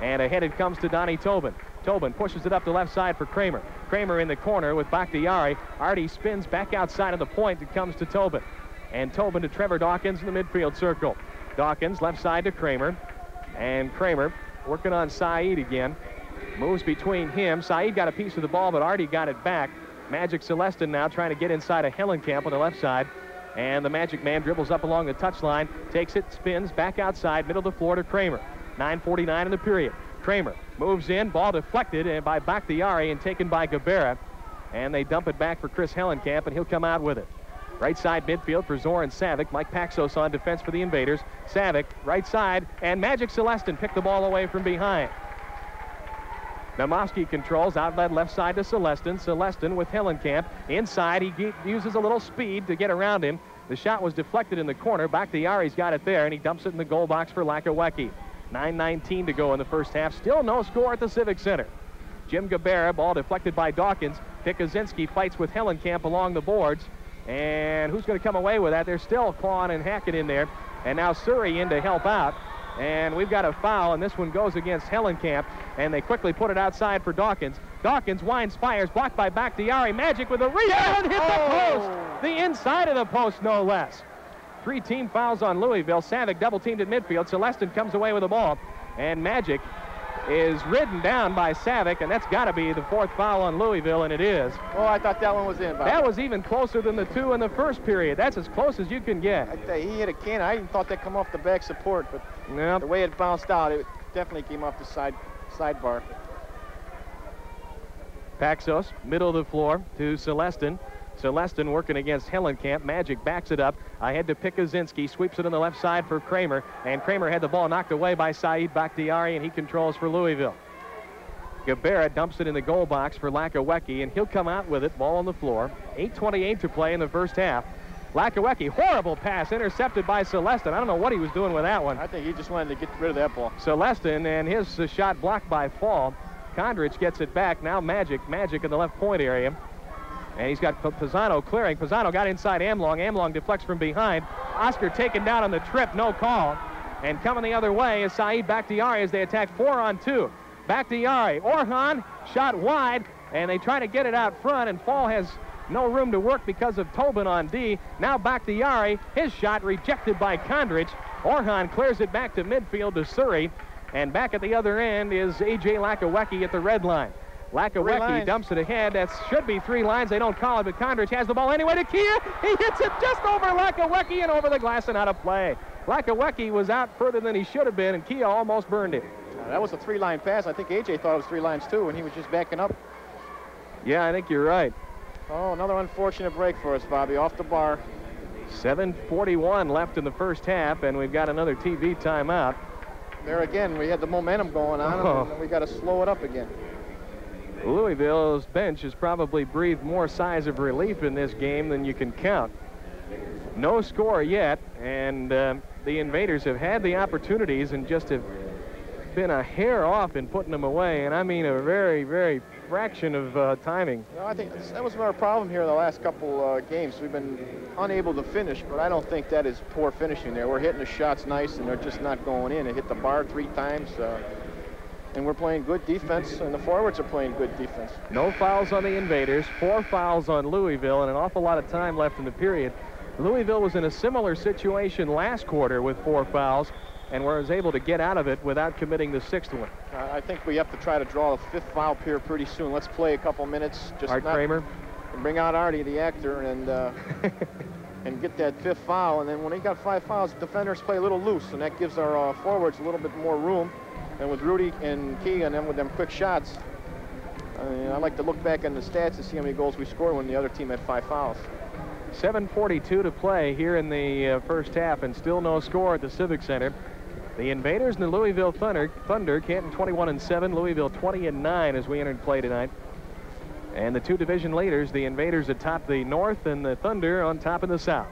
Speaker 1: And ahead it comes to Donnie Tobin. Tobin pushes it up the left side for Kramer. Kramer in the corner with Bakhtiari. Artie spins back outside of the point. It comes to Tobin. And Tobin to Trevor Dawkins in the midfield circle. Dawkins left side to Kramer. And Kramer working on Saeed again. Moves between him. Saeed got a piece of the ball, but Artie got it back. Magic Celestin now trying to get inside of Hellenkamp on the left side. And the Magic Man dribbles up along the touchline, takes it, spins, back outside, middle of the floor to Kramer. 9.49 in the period. Kramer moves in, ball deflected and by Bakhtiari and taken by Gabarra. And they dump it back for Chris Hellenkamp, and he'll come out with it. Right side midfield for Zoran Savic. Mike Paxos on defense for the Invaders. Savic, right side, and Magic Celestin picked the ball away from behind. Namovsky controls, outlet left side to Celestin. Celestin with Hellenkamp. Inside, he uses a little speed to get around him. The shot was deflected in the corner. Bakhtiari's got it there, and he dumps it in the goal box for Lachowecki. 9.19 to go in the first half. Still no score at the Civic Center. Jim Gabarra, ball deflected by Dawkins. Pikuzinski fights with Hellenkamp along the boards. And who's going to come away with that? They're still clawing and hacking in there. And now Surrey in to help out. And we've got a foul, and this one goes against Hellenkamp. And they quickly put it outside for Dawkins. Dawkins winds, fires, blocked by Bakhtiari. Magic with a rebound, hit the
Speaker 2: Oh.
Speaker 1: post. The inside of the post, no less. Three team fouls on Louisville. Savic double teamed at midfield. Celestin comes away with the ball. And Magic is ridden down by Savic, and that's got to be the fourth foul on Louisville, and it is.
Speaker 2: Oh, I thought that one was in. Bobby.
Speaker 1: That was even closer than the two in the first period. That's as close as you can get.
Speaker 2: I you, he hit a can. I even thought that come off the back support, but
Speaker 1: Yep.
Speaker 2: the way it bounced out, it definitely came off the side sidebar.
Speaker 1: Paxos, middle of the floor to Celestin. Celestin working against Hellenkamp. Magic backs it up. Ahead to Pikuzinski. Sweeps it on the left side for Kramer. And Kramer had the ball knocked away by Saeed Bakhtiari, and he controls for Louisville. Gabarra dumps it in the goal box for Lachowecki, and he'll come out with it. Ball on the floor. 8.28 to play in the first half. Lachowecki, horrible pass, intercepted by Celestin. I don't know what he was doing with that one.
Speaker 2: I think he just wanted to get rid of that ball.
Speaker 1: Celestin, and his uh, shot blocked by Fall. Kondrich gets it back. Now Magic. Magic in the left point area. And he's got Pisano clearing. Pisano got inside Amlong. Amlong deflects from behind. Oscar taken down on the trip. No call. And coming the other way is Saeed Bakhtiari as they attack four on two. Bakhtiari. Orhan shot wide. And they try to get it out front. And Fall has no room to work because of Tobin on D. Now Bakhtiari. His shot rejected by Kondrich. Orhan clears it back to midfield to Surrey. And back at the other end is A.J. Lachowecki at the red line.
Speaker 2: Lachowecki
Speaker 1: dumps it ahead. That should be three lines. They don't call it, but Kondrich has the ball anyway to Kia. He hits it just over Lachowecki and over the glass and out of play. Lachowecki was out further than he should have been, and Kia almost burned it.
Speaker 2: Uh, that was a three-line pass. I think AJ thought it was three lines too, and he was just backing up.
Speaker 1: Yeah, I think you're right.
Speaker 2: Oh, another unfortunate break for us, Bobby. Off the bar.
Speaker 1: 7.41 left in the first half, and we've got another TV timeout.
Speaker 2: There again, we had the momentum going on,
Speaker 1: Oh.
Speaker 2: and then we got to slow it up again.
Speaker 1: Louisville's bench has probably breathed more sighs of relief in this game than you can count. No score yet, and uh, the Invaders have had the opportunities and just have been a hair off in putting them away, and I mean a very, very fraction of uh, timing.
Speaker 2: I think that was our problem here in the last couple uh, games. We've been unable to finish, but I don't think that is poor finishing there. We're hitting the shots nice, and they're just not going in. They hit the bar three times, uh, and we're playing good defense, and the forwards are playing good defense.
Speaker 1: No fouls on the Invaders, four fouls on Louisville, and an awful lot of time left in the period. Louisville was in a similar situation last quarter with four fouls, and was able to get out of it without committing the sixth one.
Speaker 2: Uh, I think we have to try to draw a fifth foul here pretty soon. Let's play a couple minutes. Just
Speaker 1: Art
Speaker 2: not,
Speaker 1: Kramer.
Speaker 2: and bring out Artie, the actor, and uh, *laughs* and get that fifth foul. And then when he got five fouls, defenders play a little loose, and that gives our uh, forwards a little bit more room. And with Rudy and Keegan, and them with them quick shots, I, mean, I like to look back on the stats and see how many goals we scored when the other team had five fouls.
Speaker 1: 7.42 to play here in the uh, first half, and still no score at the Civic Center. The Invaders and the Louisville Thunder, Thunder, Canton 21 and 7, Louisville 20 and 9 as we entered play tonight. And the two division leaders, the Invaders atop the North and the Thunder on top in the South.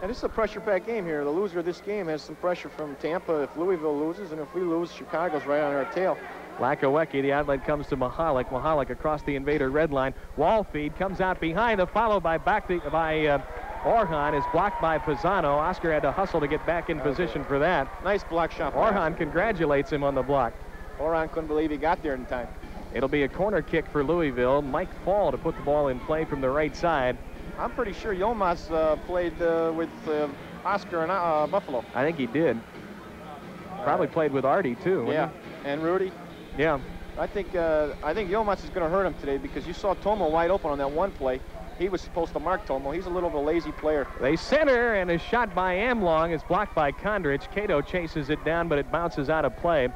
Speaker 2: And this is a pressure-packed game here. The loser of this game has some pressure from Tampa if Louisville loses, and if we lose, Chicago's right on our tail.
Speaker 1: Lachowecki, the outlet comes to Mahalik. Mahalik across the Invader red line. Wall feed comes out behind, the follow by back the, by uh, Orhan is blocked by Pisano. Oscar had to hustle to get back in position for that.
Speaker 2: Nice block shot.
Speaker 1: Orhan congratulates him on the block.
Speaker 2: Orhan couldn't believe he got there in time.
Speaker 1: It'll be a corner kick for Louisville. Mike Fall to put the ball in play from the right side.
Speaker 2: I'm pretty sure Yomas uh, played uh, with uh, Oscar and uh, Buffalo.
Speaker 1: I think he did. Probably played with Artie too.
Speaker 2: Yeah, and Rudy.
Speaker 1: Yeah.
Speaker 2: I think uh, I think Yomas is going to hurt him today because you saw Tomo wide open on that one play. He was supposed to mark Tomo. He's a little of a lazy player.
Speaker 1: They center, and a shot by Amlong is blocked by Kondrich. Cato chases it down, but it bounces out of play.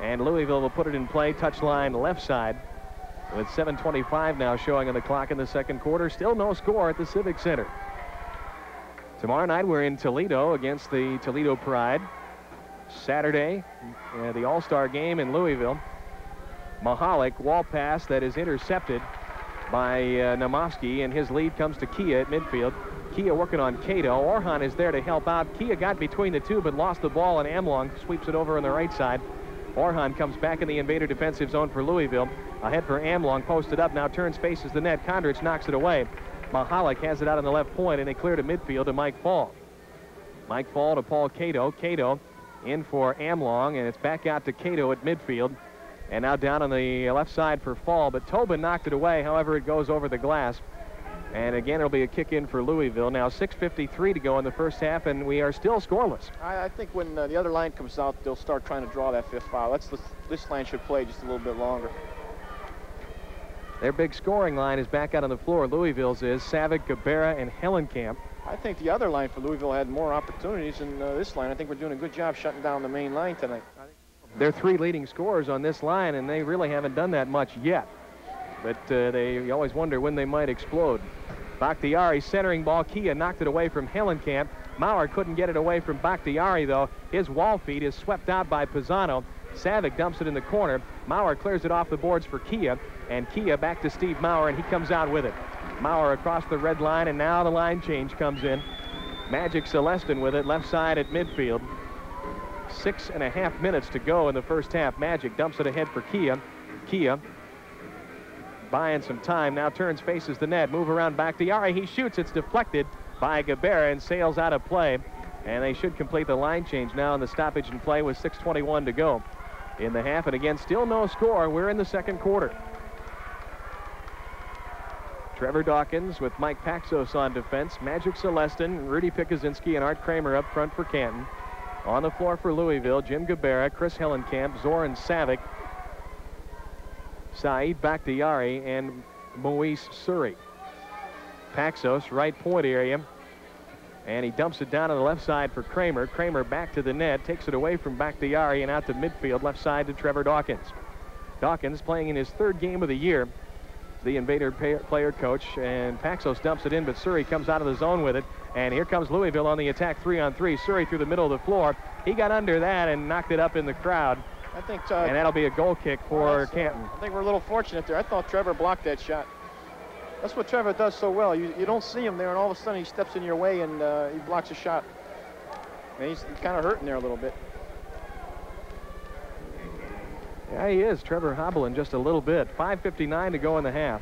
Speaker 1: And Louisville will put it in play, touchline left side. With 7.25 now showing on the clock in the second quarter. Still no score at the Civic Center. Tomorrow night we're in Toledo against the Toledo Pride. Saturday, uh, the All-Star game in Louisville. Mahalik, wall pass that is intercepted by uh, Namovsky, and his lead comes to Kia at midfield. Kia working on Cato. Orhan is there to help out. Kia got between the two, but lost the ball, and Amlong sweeps it over on the right side. Orhan comes back in the invader defensive zone for Louisville. Ahead for Amlong, posted up, now turns, faces the net. Kondrich knocks it away. Mahalik has it out on the left point, and they clear to midfield to Mike Fall. Mike Fall to Paul Cato. Cato in for Amlong, and it's back out to Cato at midfield. And now down on the left side for Fall, but Tobin knocked it away. However, it goes over the glass. And again, it'll be a kick in for Louisville. Now 6.53 to go in the first half, and we are still scoreless.
Speaker 2: I, I think when uh, the other line comes out, they'll start trying to draw that fifth foul. That's the, this line should play just a little bit longer.
Speaker 1: Their big scoring line is back out on the floor. Louisville's is Savic, Gabarra, and Hellenkamp.
Speaker 2: I think the other line for Louisville had more opportunities than uh, this line. I think we're doing a good job shutting down the main line tonight.
Speaker 1: They're three leading scorers on this line, and they really haven't done that much yet. But uh, they you always wonder when they might explode. Bakhtiari centering ball. Kia knocked it away from Hellenkamp. Maurer couldn't get it away from Bakhtiari, though. His wall feed is swept out by Pisano. Savic dumps it in the corner. Maurer clears it off the boards for Kia, and Kia back to Steve Maurer, and he comes out with it. Maurer across the red line, and now the line change comes in. Magic Celestin with it, left side at midfield. Six and a half minutes to go in the first half. Magic dumps it ahead for Kia. Kia buying some time. Now turns, faces the net. Move around Bakhtiari. He shoots. It's deflected by Gabarra and sails out of play. And they should complete the line change now in the stoppage and play with 6.21 to go in the half. And again, still no score. We're in the second quarter. Trevor Dawkins with Mike Paxos on defense. Magic Celestin, Rudy Pikuzinski, and Art Kramer up front for Canton. On the floor for Louisville, Jim Gabarra, Chris Hellenkamp, Zoran Savic, Saeed Bakhtiari, and Moise Surrey. Paxos, right point area. And he dumps it down on the left side for Kramer. Kramer back to the net, takes it away from Bakhtiari and out to midfield, left side to Trevor Dawkins. Dawkins playing in his third game of the year. The invader player coach, and Paxos dumps it in, but Surrey comes out of the zone with it. And here comes Louisville on the attack, three on three. Surrey through the middle of the floor. He got under that and knocked it up in the crowd.
Speaker 2: I think, uh,
Speaker 1: and that'll be a goal kick for
Speaker 2: well,
Speaker 1: Canton.
Speaker 2: I think we're a little fortunate there. I thought Trevor blocked that shot. That's what Trevor does so well. You, you don't see him there, and all of a sudden he steps in your way and uh, he blocks a shot. And he's kind of hurting there a little bit.
Speaker 1: Yeah, he is. Trevor hobbling just a little bit. 5.59 to go in the half.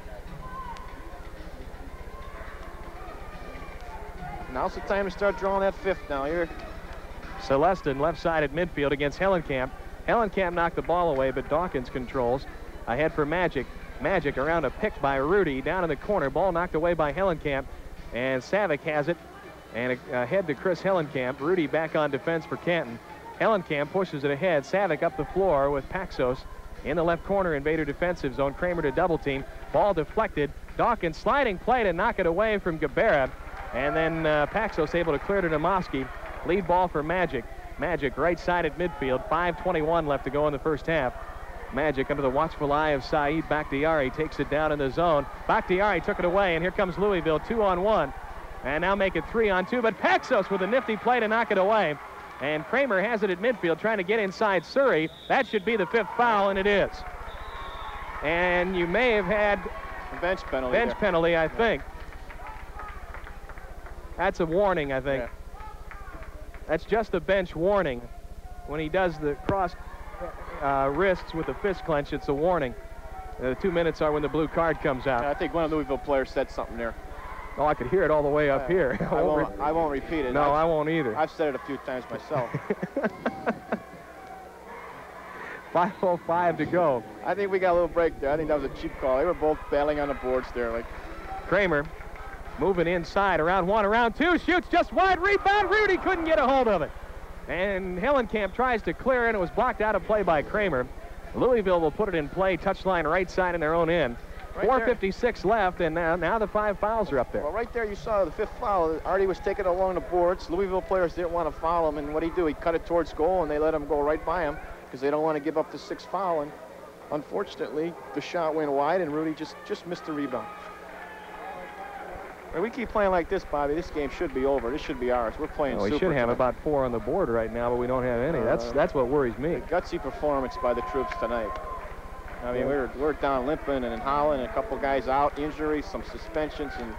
Speaker 2: Now's the time to start drawing that fifth now. Here.
Speaker 1: Celestin left side at midfield against Hellenkamp. Hellenkamp knocked the ball away, but Dawkins controls. Ahead for Magic. Magic around a pick by Rudy down in the corner. Ball knocked away by Hellenkamp. And Savic has it. And ahead to Chris Hellenkamp. Rudy back on defense for Canton. Hellenkamp pushes it ahead. Savic up the floor with Paxos in the left corner. Invader defensive zone. Kramer to double team. Ball deflected. Dawkins sliding play to knock it away from Gabarra. And then uh, Paxos able to clear to Namovsky. Lead ball for Magic. Magic right side at midfield. 5.21 left to go in the first half. Magic under the watchful eye of Saeed Bakhtiari takes it down in the zone. Bakhtiari took it away, and here comes Louisville, two on one. And now make it three on two, but Paxos with a nifty play to knock it away. And Kramer has it at midfield trying to get inside Surrey. That should be the fifth foul, and it is. And you may have had
Speaker 2: A bench penalty.
Speaker 1: Bench
Speaker 2: there.
Speaker 1: penalty, I think. That's a warning, I think.
Speaker 2: Yeah.
Speaker 1: That's just a bench warning. When he does the cross uh, wrists with a fist clench, it's a warning. Uh, the two minutes are when the blue card comes out.
Speaker 2: I think one of the Louisville players said something there.
Speaker 1: Oh, I could hear it all the way up here. *laughs*
Speaker 2: I won't, I won't repeat it.
Speaker 1: no,
Speaker 2: I've,
Speaker 1: I won't either.
Speaker 2: I've said it a few times myself. *laughs*
Speaker 1: 5.05 to go.
Speaker 2: I think we got a little break there. I think that was a cheap call. They were both battling on the boards there. Like
Speaker 1: Kramer moving inside. Around one, around two, shoots just wide. Rebound. Rudy couldn't get a hold of it. And Hellenkamp tries to clear, and it was blocked out of play by Kramer. Louisville will put it in play, touchline right side in their own end.
Speaker 2: Right there.
Speaker 1: 4.56 left, and now, now the five fouls are up there.
Speaker 2: Well, right there you saw the fifth foul. Artie was taking it along the boards. Louisville players didn't want to foul him, and what he do? He cut it towards goal, and they let him go right by him because they don't want to give up the sixth foul. And unfortunately, the shot went wide, and Rudy just just missed the rebound. If we keep playing like this, Bobby, this game should be over. This should be ours. We're playing
Speaker 1: Well, we
Speaker 2: super
Speaker 1: should have about four on the board right now, but we don't have any. That's
Speaker 2: Uh,
Speaker 1: that's what worries me.
Speaker 2: gutsy performance by the troops tonight. I mean, we're, we're down limping and in Holland, and a couple guys out, injuries, some suspensions, and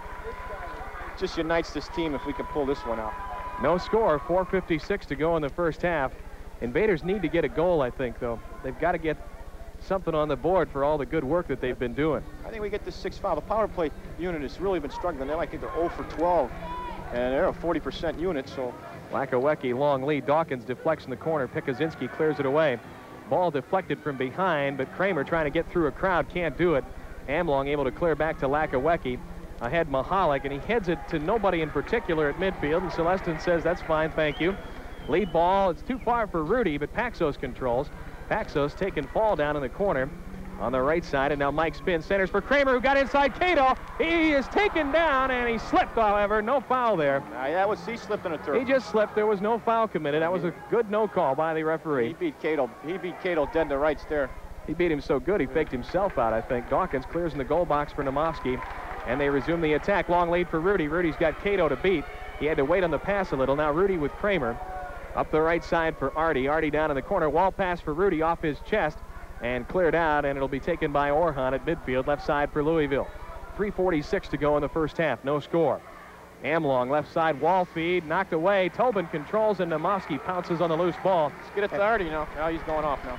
Speaker 2: just unites this team if we can pull this one out.
Speaker 1: No score, 4.56 to go in the first half. Invaders need to get a goal, I think, though. They've got to get something on the board for all the good work that they've been doing.
Speaker 2: I think we get this 6-5. The power play unit has really been struggling. They're like they're 0 for 12, and they're a 40% unit. So
Speaker 1: Lachowecki, long lead. Dawkins deflects in the corner. Pikuzinski clears it away. Ball deflected from behind, but Kramer trying to get through a crowd can't do it. Amlong able to clear back to Lachowecki. Ahead Mahalik, and he heads it to nobody in particular at midfield, and Celestin says, that's fine, thank you. Lead ball, it's too far for Rudy, but Paxos controls. Paxos taking fall down in the corner on the right side, and now Mike spin centers for Kramer, who got inside Cato. He is taken down, and he slipped, however, no foul there.
Speaker 2: uh, that was he slipped in a
Speaker 1: He just slipped. There was no foul committed. That was a good no call by the referee.
Speaker 2: He beat Cato. He beat Cato dead to rights there.
Speaker 1: He beat him so good he faked himself out, I think. Dawkins clears in the goal box for Namovsky, and they resume the attack. Long lead for Rudy. Rudy's got Cato to beat. He had to wait on the pass a little. Now Rudy with Kramer. Up the right side for Artie. Artie down in the corner. Wall pass for Rudy off his chest and cleared out, and it'll be taken by Orhan at midfield, left side for Louisville. 3.46 to go in the first half. No score. Amlong left side wall feed knocked away. Tobin controls and Namovsky pounces on the loose ball.
Speaker 2: Let's get it to Artie now. Now he's going off now.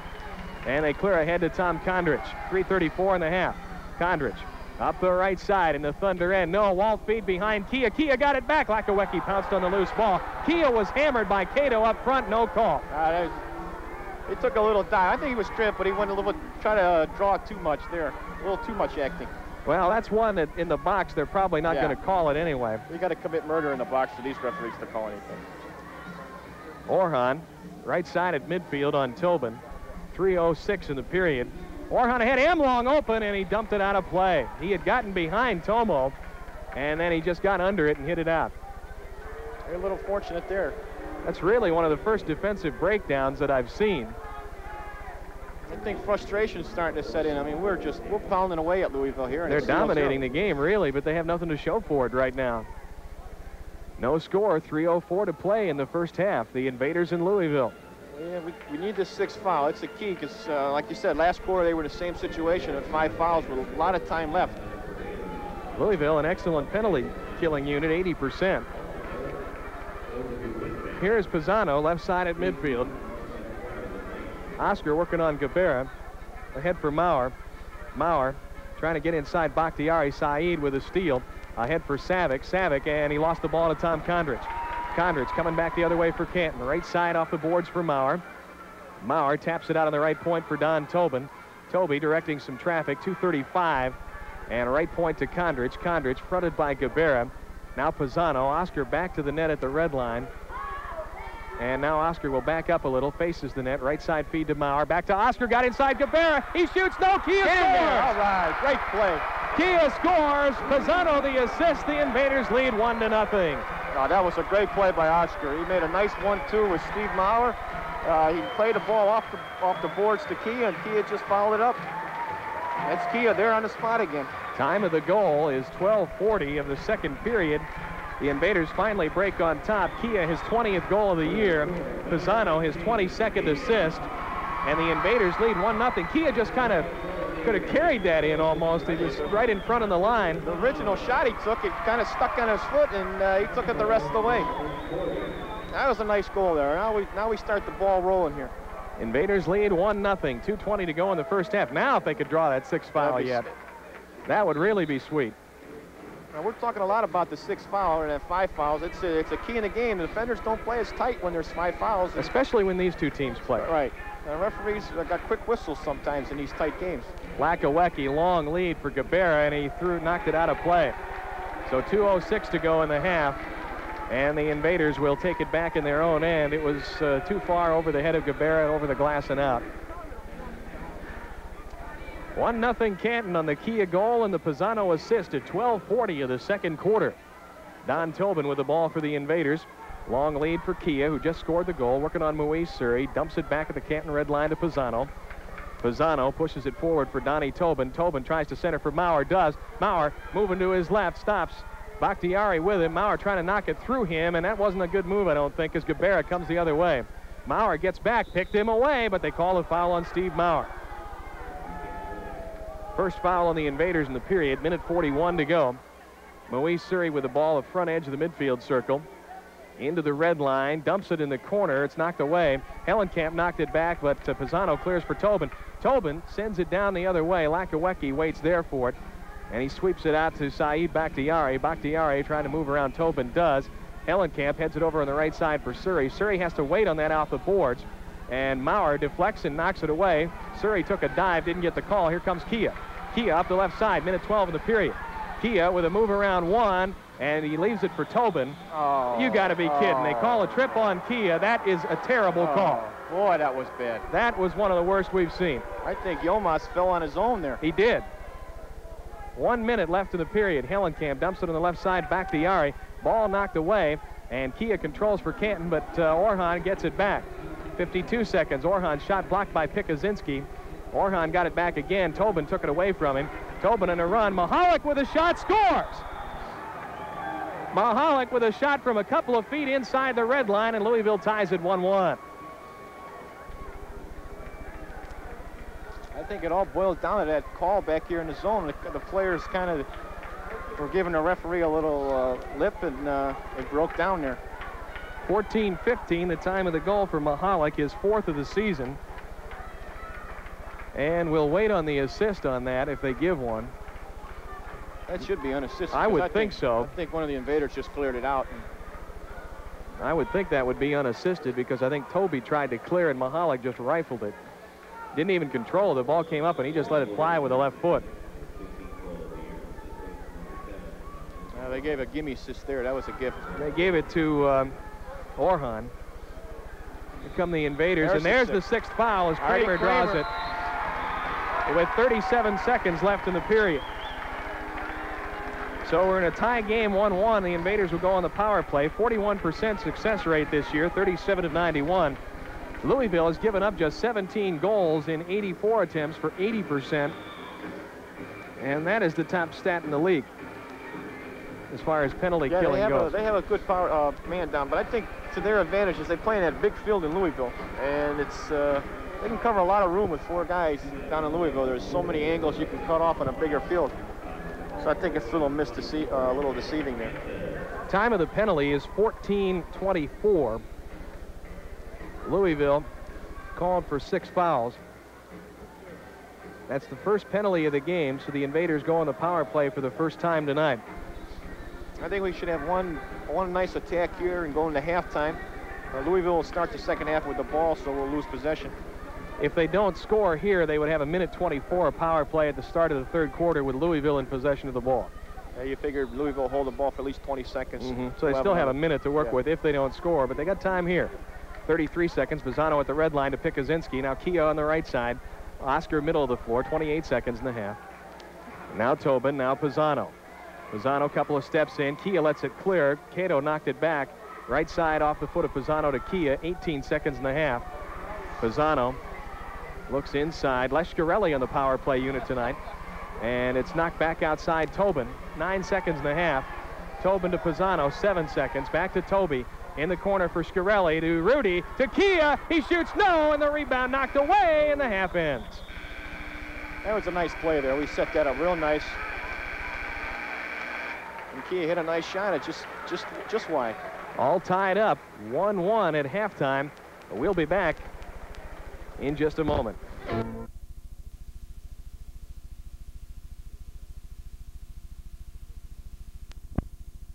Speaker 1: And they clear ahead to Tom Kondrich. 334 and a half. Kondrich up the right side in the Thunder end. No, wall feed behind Kia. Kia got it back. Lachowecki pounced on the loose ball. Kia was hammered by Cato up front. No call.
Speaker 2: Uh, was, he took a little dive. I think he was stripped, but he went a little try to uh, draw too much there. A little too much acting.
Speaker 1: Well, that's one that in the box they're probably not
Speaker 2: Yeah.
Speaker 1: going to call it anyway.
Speaker 2: You got to commit murder in the box for these referees to call anything.
Speaker 1: Orhan, right side at midfield on Tobin. 3.06 in the period. Orhan had Amlong open, and he dumped it out of play. He had gotten behind Tomo, and then he just got under it and hit it out.
Speaker 2: They're a little fortunate there.
Speaker 1: That's really one of the first defensive breakdowns that I've seen.
Speaker 2: I think frustration's starting to set in. I mean, we're just we're pounding away at Louisville here. and
Speaker 1: They're
Speaker 2: it's 0-0.
Speaker 1: dominating the game, really, but they have nothing to show for it right now. No score, 3.04 to play in the first half. The Invaders in Louisville.
Speaker 2: Yeah, we, we need this sixth foul. It's the key because, uh, like you said, last quarter they were in the same situation at five fouls with a lot of time left.
Speaker 1: Louisville, an excellent penalty killing unit, 80%. Here's Pisano, left side at midfield. Oscar working on Gabarra. Ahead for Maurer. Maurer trying to get inside Bakhtiari. Saeed with a steal. Ahead for Savic. Savic, and he lost the ball to Tom Kondrich. Kondrich coming back the other way for Canton. Right side off the boards for Maurer. Maurer taps it out on the right point for Don Tobin. Toby directing some traffic, 235. And right point to Kondrich. Kondrich fronted by Gabarra. Now Pisano. Oscar back to the net at the red line. And now Oscar will back up a little, faces the net. Right side feed to Maurer. Back to Oscar. Got inside Gabarra. He shoots. No. Kia
Speaker 2: Get there. All
Speaker 1: scores.
Speaker 2: right, great play.
Speaker 1: Kia scores. Pisano the assist. The Invaders lead one to nothing.
Speaker 2: Uh, that was a great play by Oscar. He made a nice one-two with Steve Maurer. Uh, he played the ball off the off the boards to Kia, and Kia just followed it up. That's Kia there on the spot again.
Speaker 1: Time of the goal is 12:40 of the second period. The Invaders finally break on top. Kia his 20th goal of the year. Pisano his 22nd assist. And the Invaders lead 1-0. Kia just kind of could have carried that in almost. He was right in front of the line.
Speaker 2: The original shot he took, it kind of stuck on his foot, and uh, he took it the rest of the way. That was a nice goal there. Now we now we start the ball rolling here.
Speaker 1: Invaders lead 1 nothing. 2.20 to go in the first half. Now, if they could draw that sixth foul yet, that would really be sweet.
Speaker 2: Now we're talking a lot about the six foul and that five fouls. It's a, it's a key in the game. The defenders don't play as tight when there's five fouls.
Speaker 1: Especially when these two teams play.
Speaker 2: right. And referees got quick whistles sometimes in these tight games.
Speaker 1: Lachowecki, long lead for Gabarra, and he threw, knocked it out of play. So 2.06 to go in the half, and the Invaders will take it back in their own end. It was uh, too far over the head of Gabarra and over the glass and out. 1 nothing Canton on the Kia goal and the Pisano assist at 12.40 of the second quarter. Don Tobin with the ball for the Invaders. Long lead for Kia, who just scored the goal, working on Moise Surrey. Dumps it back at the Canton red line to Pisano. Pisano pushes it forward for Donnie Tobin. Tobin tries to center for Maurer, does. Maurer moving to his left, stops. Bakhtiari with him. Maurer trying to knock it through him, and that wasn't a good move, I don't think, as Gabarra comes the other way. Maurer gets back, picked him away, but they call a foul on Steve Maurer. First foul on the Invaders in the period, minute 41 to go. Moise Surrey with the ball at front edge of the midfield circle. Into the red line, dumps it in the corner. It's knocked away. Hellenkamp knocked it back, but uh, Pisano clears for Tobin. Tobin sends it down the other way. Lachowecki waits there for it, and he sweeps it out to Saeed Bakhtiari. Bakhtiari trying to move around Tobin does. Hellenkamp heads it over on the right side for Surrey. Surrey has to wait on that off the boards, and Maurer deflects and knocks it away. Surrey took a dive, didn't get the call. Here comes Kia. Kia up the left side, minute 12 of the period. Kia with a move around one, and he leaves it for Tobin.
Speaker 2: Oh,
Speaker 1: You got to be kidding. They call a trip on Kia. That is a terrible call.
Speaker 2: Oh, boy, that was bad.
Speaker 1: That was one of the worst we've seen.
Speaker 2: I think Yomas fell on his own there.
Speaker 1: He did. One minute left in the period. Hellenkamp dumps it on the left side back to Yari. Ball knocked away, and Kia controls for Canton, but uh, Orhan gets it back. 52 seconds. Orhan shot blocked by Pikuzinski. Orhan got it back again. Tobin took it away from him. Tobin in a run. Mahalik with a shot scores. Mahalik with a shot from a couple of feet inside the red line, and Louisville ties it 1-1.
Speaker 2: I think it all boils down to that call back here in the zone. The, the players kind of were giving the referee a little uh, lip, and uh, it broke down there.
Speaker 1: 14-15, the time of the goal for Mahalik, his fourth of the season. And we'll wait on the assist on that if they give one.
Speaker 2: That should be unassisted.
Speaker 1: I would think so.
Speaker 2: I think one of the invaders just cleared it out. And
Speaker 1: I would think that would be unassisted because I think Toby tried to clear and Mahalik just rifled it. Didn't even control. The ball came up and he just let it fly with the left foot.
Speaker 2: uh, they gave a gimme assist there. That was a gift.
Speaker 1: They gave it to um, Orhan. Here come the invaders,
Speaker 2: There's
Speaker 1: and
Speaker 2: the
Speaker 1: there's the
Speaker 2: sixth.
Speaker 1: sixth foul as
Speaker 2: Artie
Speaker 1: Kramer draws it. With 37 seconds left in the period. So we're in a tie game, 1-1. The Invaders will go on the power play. 41% success rate this year, 37 of 91. Louisville has given up just 17 goals in 84 attempts for 80%. And that is the top stat in the league as far as penalty
Speaker 2: Yeah, they
Speaker 1: killing
Speaker 2: have,
Speaker 1: goes.
Speaker 2: a, they have a good power uh, man down, but I think to their advantage is they play in that big field in Louisville, and it's uh, they can cover a lot of room with four guys down in Louisville. There's so many angles you can cut off on a bigger field. So I think it's a little misdece- uh, a little deceiving there.
Speaker 1: Time of the penalty is 14:24. Louisville called for six fouls. That's the first penalty of the game, so the Invaders go on the power play for the first time tonight.
Speaker 2: I think we should have one one nice attack here and go into halftime. Uh, Louisville will start the second half with the ball, so we'll lose possession.
Speaker 1: If they don't score here, they would have a minute 24 power play at the start of the third quarter with Louisville in possession of the ball.
Speaker 2: Uh, you figured Louisville will hold the ball for at least 20 seconds.
Speaker 1: Mhm. So they still have a minute to work
Speaker 2: Yeah.
Speaker 1: with if they don't score, but they got time here. 33 seconds. Pisano at the red line to Pikuzinski. Now Kia on the right side. Oscar middle of the floor. 28 seconds and a half. Now Tobin. Now Pisano. Pisano couple of steps in. Kia lets it clear. Cato knocked it back. Right side off the foot of Pisano to Kia. 18 seconds and a half. Pisano looks inside. Leshkarelli on the power play unit tonight. And it's knocked back outside Tobin. Nine seconds and a half. Tobin to Pisano, seven seconds. Back to Toby. In the corner for Scarelli to Rudy to Kia. He shoots no, and the rebound knocked away, and the half ends.
Speaker 2: That was a nice play there. We set that up real nice. And Kia hit a nice shot. It just, just, just wide.
Speaker 1: All tied up, 1-1 at halftime. We'll be back in just a moment.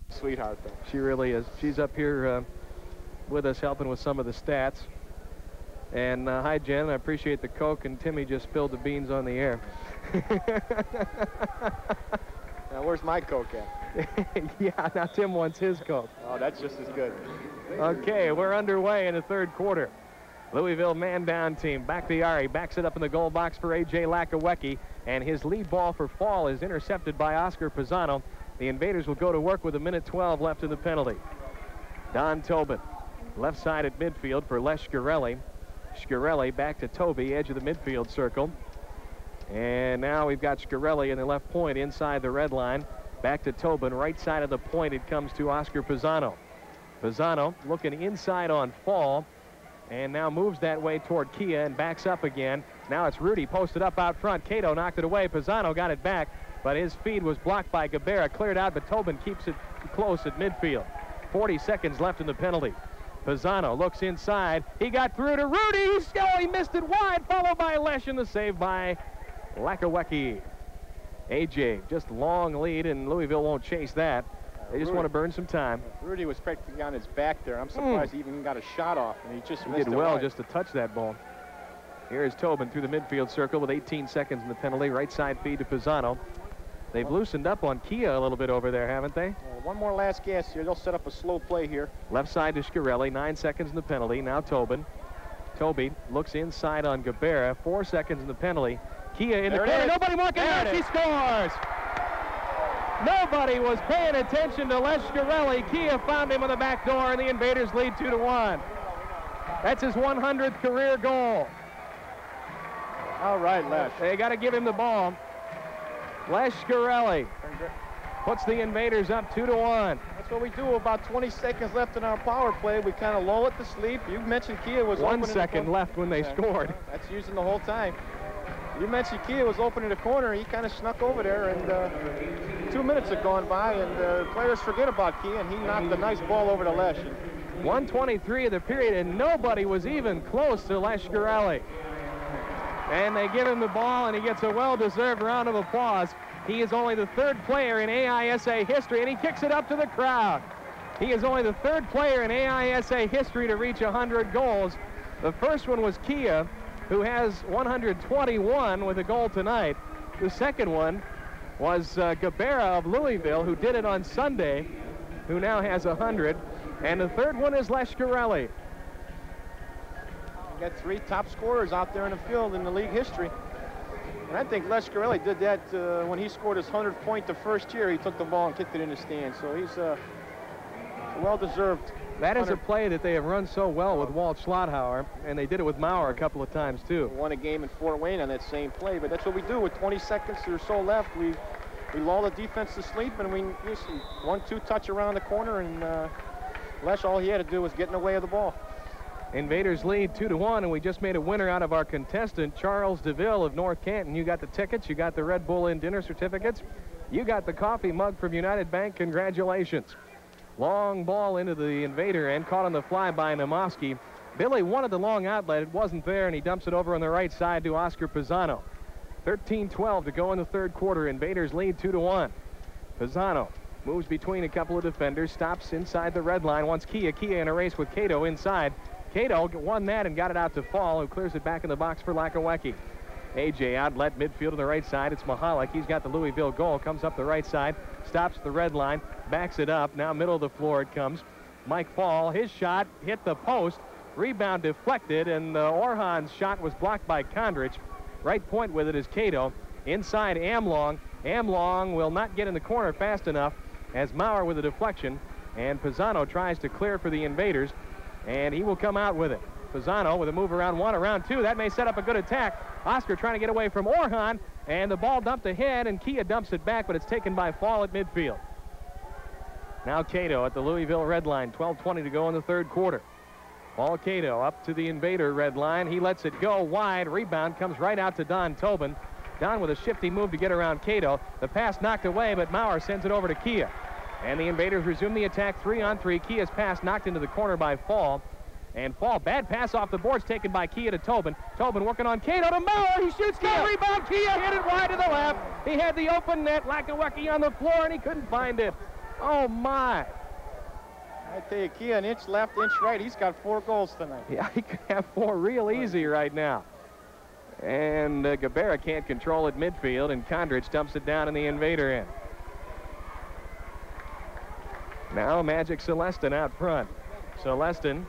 Speaker 2: Sweetheart, though.
Speaker 1: She really is. She's up here uh, with us helping with some of the stats. And uh, hi, Jen. I appreciate the Coke, and Timmy just spilled the beans on the air. *laughs*
Speaker 2: now, where's my Coke at? *laughs*
Speaker 1: yeah, now Tim wants his Coke.
Speaker 2: Oh, that's just as good.
Speaker 1: Okay, we're underway in the third quarter. Louisville man down team. Back to Yari. Backs it up in the goal box for A.J. Lachowecki. And his lead ball for fall is intercepted by Oscar Pisano. The Invaders will go to work with a minute 12 left in the penalty. Don Tobin, left side at midfield for Les. Shkreli back to Toby, edge of the midfield circle. And now we've got Shkreli in the left point inside the red line. Back to Tobin, right side of the point. It comes to Oscar Pisano. Pisano looking inside on Fall. And now moves that way toward Kia and backs up again. Now it's Rudy posted up out front. Cato knocked it away. Pisano got it back, but his feed was blocked by Gabarra. Cleared out, but Tobin keeps it close at midfield. 40 seconds left in the penalty. Pisano looks inside. He got through to Rudy. Oh, he missed it wide, followed by Lesh in the save by Lachowecki. AJ, just long lead, and Louisville won't chase that. They just
Speaker 2: Rudy.
Speaker 1: want to burn some time.
Speaker 2: Rudy was practically on his back there. I'm surprised he even got a shot off, and he just
Speaker 1: He
Speaker 2: missed
Speaker 1: did well just to touch that ball. Here is Tobin through the midfield circle with 18 seconds in the penalty. Right side feed to Pisano. They've loosened up on Kia a little bit over there, haven't they?
Speaker 2: Uh, one more last gas here. They'll set up a slow play here.
Speaker 1: Left side to Shkreli, nine seconds in the penalty. Now Tobin. Toby looks inside on Gabarra, four seconds in the penalty. Kia in
Speaker 2: There
Speaker 1: the corner, nobody marking
Speaker 2: There
Speaker 1: out, he
Speaker 2: is.
Speaker 1: scores! Nobody was paying attention to Les Shkreli. Kia found him on the back door, and the Invaders lead two to one. That's his 100th career goal.
Speaker 2: All right, Les.
Speaker 1: They got to give him the ball. Les Shkreli puts the Invaders up two to one.
Speaker 2: That's what we do. About 20 seconds left in our power play. We kind of lull it to sleep. You mentioned Kia was
Speaker 1: One
Speaker 2: opening the
Speaker 1: second
Speaker 2: corner.
Speaker 1: left when they
Speaker 2: Yeah.
Speaker 1: scored.
Speaker 2: That's using the whole time. You mentioned Kia was opening the corner. He kind of snuck over there, and uh, two minutes had gone by, and uh, players forget about Kia, and he knocked a nice ball over the Lesh.
Speaker 1: 123 of the period, and nobody was even close to Les Shkreli. And they give him the ball, and he gets a well-deserved round of applause. He is only the third player in AISA history, and he kicks it up to the crowd. He is only the third player in AISA history to reach 100 goals. The first one was Kia, who has 121 with a goal tonight. The second one was uh, Gabarra of Louisville, who did it on Sunday, who now has 100. And the third one is Les Shkreli.
Speaker 2: You got three top scorers out there in the field in the league history. And I think Les did that uh, when he scored his 100th point the first year. He took the ball and kicked it in the stand. So he's uh, well-deserved.
Speaker 1: That is a play that they have run so well with Walt Schmotolocha, and they did it with Maurer a couple of times too.
Speaker 2: won a game in Fort Wayne on that same play. But that's what we do with 20 seconds or so left. We we lull the defense to sleep, and we see one two touch around the corner, and uh, Les all he had to do was get in the way of the ball.
Speaker 1: Invaders lead two to one, and we just made a winner out of our contestant Charles DeVille of North Canton. You got the tickets, you got the Red Bull Inn dinner certificates, you got the coffee mug from United Bank. Congratulations! Long ball into the invader and caught on the fly by Namoski. Billy wanted the long outlet, it wasn't there, and he dumps it over on the right side to Oscar Pisano. 13-12 to go in the third quarter. Invaders lead two to one. Pisano moves between a couple of defenders, stops inside the red line, wants Kia. Kia in a race with Cato inside. Cato won that and got it out to Fall, who clears it back in the box for Lachowecki. AJ outlet midfield to the right side. It's Mahalik. He's got the Louisville goal. Comes up the right side, stops the red line, backs it up. Now middle of the floor it comes. Mike Fall, his shot hit the post. Rebound deflected, and uh, Orhan's shot was blocked by Kondrich. Right point with it is Cato. Inside Amlong. Amlong will not get in the corner fast enough as Maurer with a deflection. And Pisano tries to clear for the invaders, and he will come out with it. Pisano with a move around one, around two. That may set up a good attack. Oscar trying to get away from Orhan, and the ball dumped ahead, and Kia dumps it back, but it's taken by Fall at midfield. Now Cato at the Louisville red line. 12-20 to go in the third quarter. Ball Cato up to the invader red line. He lets it go wide. Rebound comes right out to Don Tobin. Don with a shifty move to get around Cato. The pass knocked away, but Maurer sends it over to Kia. And the Invaders resume the attack three on three. Kia's pass knocked into the corner by Fall. And Fall, bad pass off the boards taken by Kia to Tobin. Tobin working on Cato to Maurer. He shoots, no rebound. Kia hit it wide to the left. He had the open net. Lachowecki on the floor, and he couldn't find it. Oh, my.
Speaker 2: I tell you, Kia, an inch left, inch right. He's got four goals tonight.
Speaker 1: Yeah, he could have four real easy right now. And uh, Gabarra can't control it midfield, and Kondrich dumps it down in the invader end. Now Magic Celestin out front. Celestin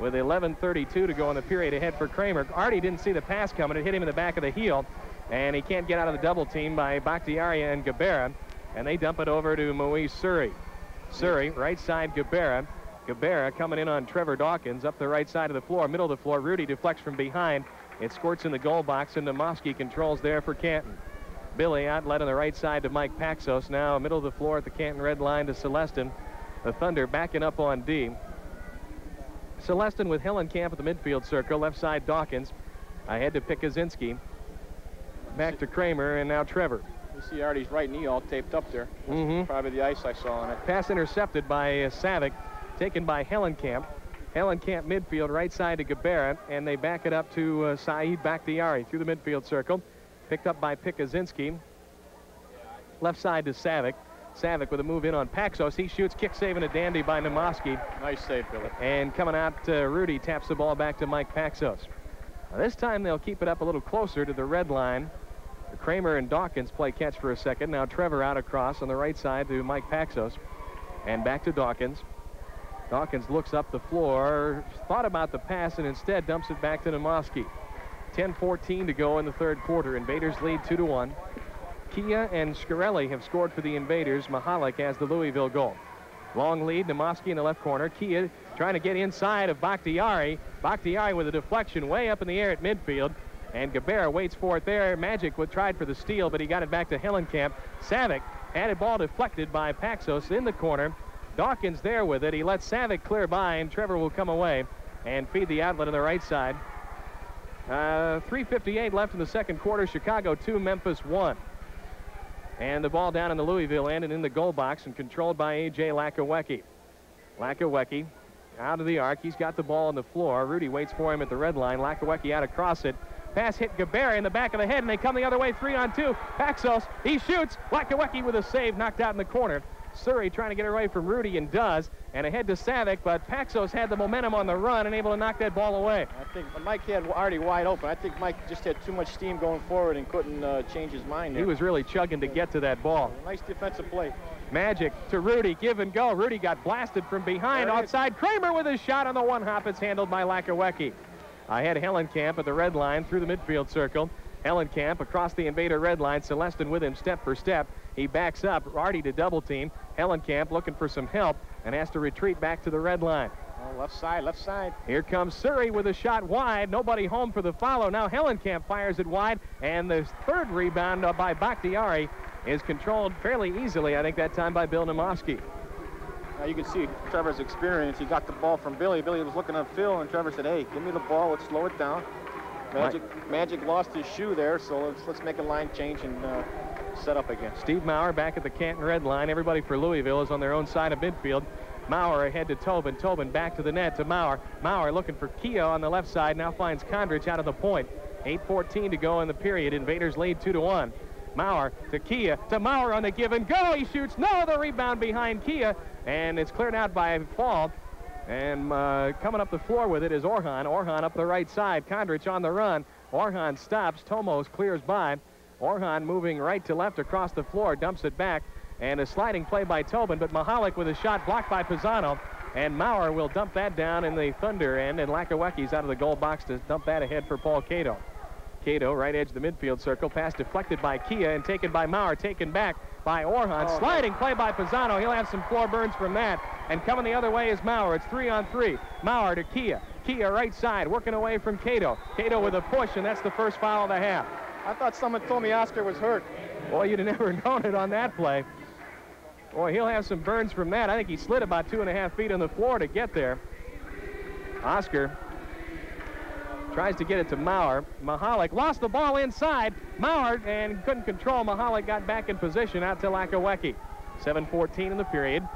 Speaker 1: with 11.32 to go in the period ahead for Kramer. Artie didn't see the pass coming. It hit him in the back of the heel, and he can't get out of the double team by Bakhtiari and Gabarra, and they dump it over to Moise Surrey. Surrey, right side Gabarra. Gabarra coming in on Trevor Dawkins up the right side of the floor, middle of the floor. Rudy deflects from behind. It squirts in the goal box, and Demoski controls there for Canton. Billy outlet on the right side to Mike Paxos. Now middle of the floor at the Canton red line to Celestin. The Thunder backing up on D. Celestin with Hellenkamp at the midfield circle. Left side Dawkins. Ahead to Pikuzinski. Back to Kramer and now Trevor.
Speaker 2: You see Artie's right knee all taped up there. That's
Speaker 1: Mhm.
Speaker 2: Probably the ice I saw on it.
Speaker 1: Pass intercepted by uh, Savic, taken by Hellenkamp. Hellenkamp midfield, right side to Gabarra, and they back it up to uh, Saeed Bakhtiari through the midfield circle. Picked up by Pikuzinski. Left side to Savic. Savic with a move in on Paxos. He shoots, kick saving a dandy by Nemoski.
Speaker 2: Nice save, Billy.
Speaker 1: And coming out, uh, Rudy taps the ball back to Mike Paxos. Now, this time they'll keep it up a little closer to the red line. Kramer and Dawkins play catch for a second. Now Trevor out across on the right side to Mike Paxos. And back to Dawkins. Dawkins looks up the floor, thought about the pass, and instead dumps it back to Nemoski. 10-14 to go in the third quarter. Invaders lead 2 to 1. Kia and Scarelli have scored for the Invaders. Mahalik has the Louisville goal. Long lead, Nemoski in the left corner. Kia trying to get inside of Bakhtiari. Bakhtiari with a deflection way up in the air at midfield. And Gabarra waits for it there. Magic would tried for the steal, but he got it back to Hellenkamp. Savic had a ball deflected by Paxos in the corner. Dawkins there with it. He lets Savic clear by, and Trevor will come away and feed the outlet on the right side. Uh, 3.58 left in the second quarter. Chicago 2, Memphis 1. And the ball down in the Louisville end and in the goal box and controlled by A.J. Lachowecki. Lachowecki out of the arc. He's got the ball on the floor. Rudy waits for him at the red line. Lachowecki out across it. Pass hit Gabarra in the back of the head, and they come the other way, three on two. Paxos, he shoots. Lachowecki with a save, knocked out in the corner. Surrey trying to get away from Rudy and does, and ahead to Savick, but Paxos had the momentum on the run and able to knock that ball away.
Speaker 2: I think Mike had already wide open. I think Mike just had too much steam going forward and couldn't uh, change his mind.
Speaker 1: He was really chugging to get to that ball.
Speaker 2: Nice defensive play.
Speaker 1: Magic to Rudy, give and go. Rudy got blasted from behind.
Speaker 2: There.
Speaker 1: Outside, Kramer with a shot on the one hop. It's handled by Lachowecki. I had Hellenkamp at the red line through the midfield circle. Hellenkamp across the invader red line. Celestin with him step for step. He backs up. Artie to double team. Hellenkamp looking for some help and has to retreat back to the red line.
Speaker 2: Oh, left side, left side.
Speaker 1: Here comes Surrey with a shot wide. Nobody home for the follow. Now Hellenkamp fires it wide, and the third rebound uh, by Bakhtiari is controlled fairly easily, I think, that time by Bill Nemoski.
Speaker 2: Now you can see Trevor's experience. He got the ball from Billy. Billy was looking at Phil, and Trevor said, "Hey, give me the ball. Let's slow it down." Magic, Magic lost his shoe there, so let's let's make a line change and uh, set up again.
Speaker 1: Steve Maurer back at the Canton red line. Everybody for Louisville is on their own side of midfield. Maurer ahead to Tobin. Tobin back to the net to Maurer. Maurer looking for Kia on the left side. Now finds Kondrich out of the point. 8.14 to go in the period. Invaders lead 2 to 1. Maurer to Kia to Maurer on the give and go. He shoots. No, the rebound behind Kia. And it's cleared out by Fall. And uh, coming up the floor with it is Orhan. Orhan up the right side. Kondrich on the run. Orhan stops. Tomos clears by. Orhan moving right to left across the floor. Dumps it back. And a sliding play by Tobin. But Mahalik with a shot blocked by Pisano. And Maurer will dump that down in the Thunder end. And Lachowecki's out of the goal box to dump that ahead for Paul Cato. Cato, right edge of the midfield circle. Pass deflected by Kia and taken by Maurer. Taken back by Orhan.
Speaker 2: Oh,
Speaker 1: Sliding play by Pisano. He'll have some floor burns from that. And coming the other way is Maurer. It's three on three. Maurer to Kia. Kia right side, working away from Cato. Cato with a push, and that's the first foul of the half.
Speaker 2: I thought someone told me Oscar was hurt.
Speaker 1: Boy, you'd have never *laughs* known it on that play. Boy, he'll have some burns from that. I think he slid about two and a half feet on the floor to get there. Oscar Tries to get it to Maurer. Mahalik lost the ball inside. Maurer and couldn't control. Mahalik got back in position out to Lachowecki. 7-14 in the period.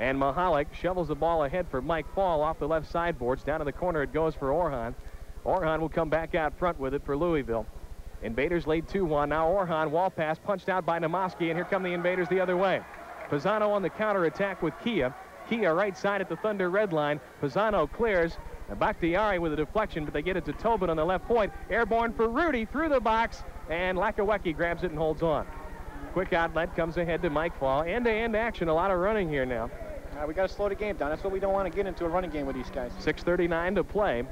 Speaker 1: And Mahalik shovels the ball ahead for Mike Fall off the left sideboards. Down to the corner it goes for Orhan. Orhan will come back out front with it for Louisville. Invaders lead 2-1. Now Orhan, wall pass, punched out by Namoski, and here come the Invaders the other way. Pisano on the counter attack with Kia. Kia right side at the Thunder red line. Pisano clears. Bakhtiari with a deflection, but they get it to Tobin on the left point. Airborne for Rudy through the box, and Lachowecki grabs it and holds on. Quick outlet comes ahead to Mike Fall. End-to-end action, a lot of running here now.
Speaker 2: We got to slow the game down. That's what we don't want to get into a running game with these guys.
Speaker 1: 6.39 to play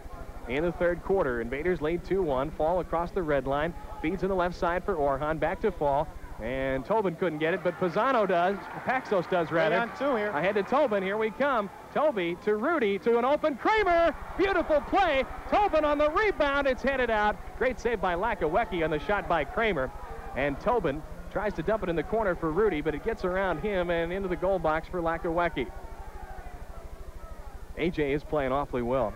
Speaker 1: in the third quarter. Invaders lead 2-1. Fall across the red line. Feeds on the left side for Orhan. Back to Fall. And Tobin couldn't get it, but Pisano does. Paxos does, rather.
Speaker 2: Right on two here.
Speaker 1: Ahead to Tobin. Here we come. Toby to Rudy to an open Kramer. Beautiful play. Tobin on the rebound. It's headed out. Great save by Lachowecki on the shot by Kramer. And Tobin tries to dump it in the corner for Rudy, but it gets around him and into the goal box for Lachowecki. AJ is playing awfully well.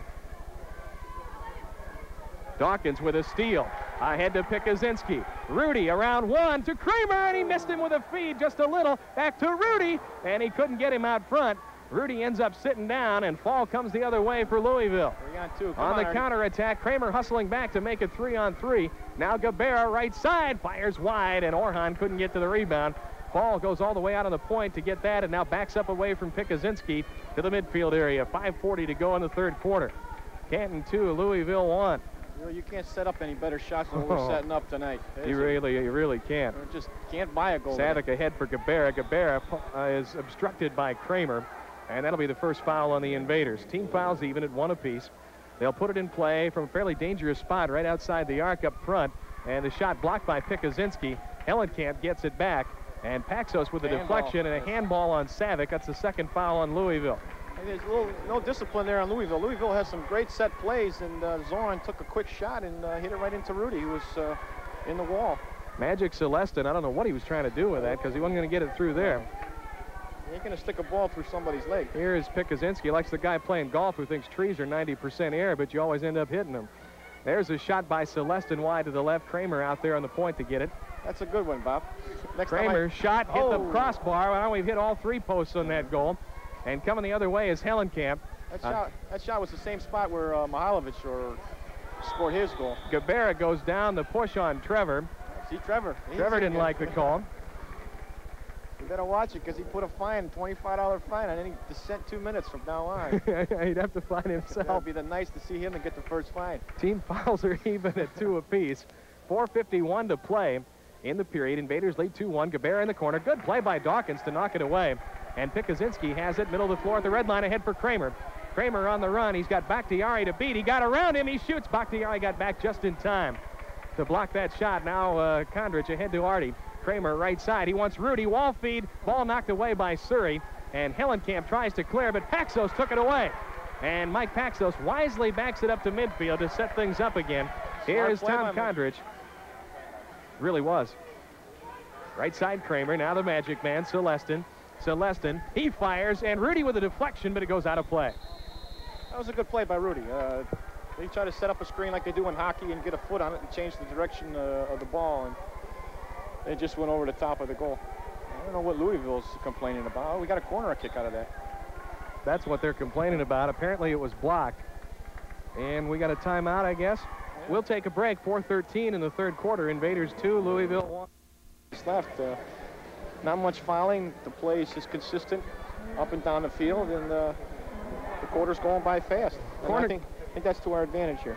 Speaker 1: Dawkins with a steal. Ahead to Pikuzinski. Rudy around one to Kramer, and he missed him with a feed just a little. Back to Rudy, and he couldn't get him out front. Rudy ends up sitting down, and Fall comes the other way for Louisville.
Speaker 2: Three on two.
Speaker 1: On,
Speaker 2: on
Speaker 1: the counterattack, Kramer hustling back to make it three on three. Now Gabarra right side fires wide, and Orhan couldn't get to the rebound. Fall goes all the way out on the point to get that, and now backs up away from Pikuzinski to the midfield area. 5.40 to go in the third quarter. Canton 2, Louisville 1.
Speaker 2: You, know, you can't set up any better shots than we're *laughs*
Speaker 1: Oh.
Speaker 2: setting up tonight.
Speaker 1: You really, you really can't.
Speaker 2: Just can't buy a goal.
Speaker 1: Savic ahead for Gabarra. Gabarra uh, is obstructed by Kramer, and that'll be the first foul on the Invaders. Team fouls even at one apiece. They'll put it in play from a fairly dangerous spot right outside the arc up front, and the shot blocked by Pikuzinski. Hellenkamp gets it back, and Paxos with a deflection and a handball on Savic. That's the second foul on Louisville.
Speaker 2: And there's a little, no discipline there on Louisville. Louisville has some great set plays, and uh, Zoran took a quick shot and uh, hit it right into Rudy, who was uh, in the wall.
Speaker 1: Magic Celestin, I don't know what he was trying to do with that because he wasn't going to get it through there.
Speaker 2: You ain't going to stick a ball through somebody's leg.
Speaker 1: Here is Pikuzinski, likes the guy playing golf who thinks trees are 90% air, but you always end up hitting them. There's a shot by Celestin wide to the left. Kramer out there on the point to get it.
Speaker 2: That's a good one, Bob. Next time I-
Speaker 1: Kramer shot, hit the
Speaker 2: Oh.
Speaker 1: crossbar. Well, we've hit all three posts on that goal. And coming the other way is Hellenkamp.
Speaker 2: That
Speaker 1: Uh,
Speaker 2: shot, that shot was the same spot where uh, Mihailovic or scored his goal.
Speaker 1: Gabarra goes down the push on Trevor.
Speaker 2: See, Trevor.
Speaker 1: Trevor didn't like the call.
Speaker 2: You better watch it because he put a fine, $25 fine on any descent two minutes from now on. *laughs*
Speaker 1: He'd have to find himself.
Speaker 2: That'll be the nice to see him and get the first fine.
Speaker 1: Team *laughs* fouls are even at two apiece. 4.51 to play in the period. Invaders lead 2-1. Gabarra in the corner. Good play by Dawkins to knock it away. And Pikuzinski has it middle of the floor at the red line ahead for Kramer. Kramer on the run. He's got Bakhtiari to beat. He got around him. He shoots. Bakhtiari got back just in time to block that shot. Now uh, Kondrich ahead to Artie. Kramer right side. He wants Rudy. Wall feed. Ball knocked away by Surrey. And Hellenkamp tries to clear, but Paxos took it away. And Mike Paxos wisely backs it up to midfield to set things up again. Here is Tom Kondrich. Really was. Right side Kramer. Now the Magic Man, Celestin. Celestin. He fires, and Rudy with a deflection, but it goes out of play.
Speaker 2: That was a good play by Rudy. Uh, they try to set up a screen like they do in hockey and get a foot on it and change the direction uh, of the ball, and they just went over the top of the goal. I don't know what Louisville's complaining about. We got a corner kick out of that.
Speaker 1: That's what they're complaining about. Apparently it was blocked. And we got a timeout, I guess. We'll take a break. 4.13 in the third quarter. Invaders 2, Louisville 1.
Speaker 2: Just left. Uh, not much fouling. The play is just consistent up and down the field, and uh, the quarter's going by fast. And
Speaker 1: Corner-
Speaker 2: I think, I think that's to our advantage here.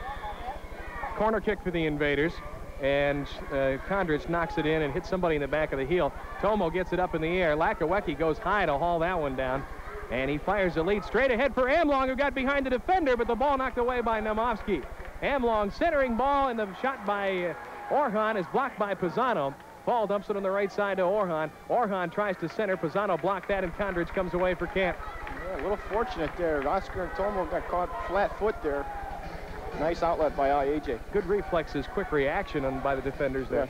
Speaker 1: Corner kick for the Invaders. And uh, Kondrich knocks it in and hits somebody in the back of the heel. Tomo gets it up in the air. Lachowecki goes high to haul that one down. And he fires the lead straight ahead for Amlong, who got behind the defender, but the ball knocked away by Namovsky. Amlong centering ball, and the shot by uh, Orhan is blocked by Pisano. Ball dumps it on the right side to Orhan. Orhan tries to center. Pisano blocked that, and Kondrich comes away for Camp.
Speaker 2: Yeah, a little fortunate there. Oscar and Tomo got caught flat foot there. Nice outlet by AJ.
Speaker 1: Good reflexes, quick reaction on, by the defenders there.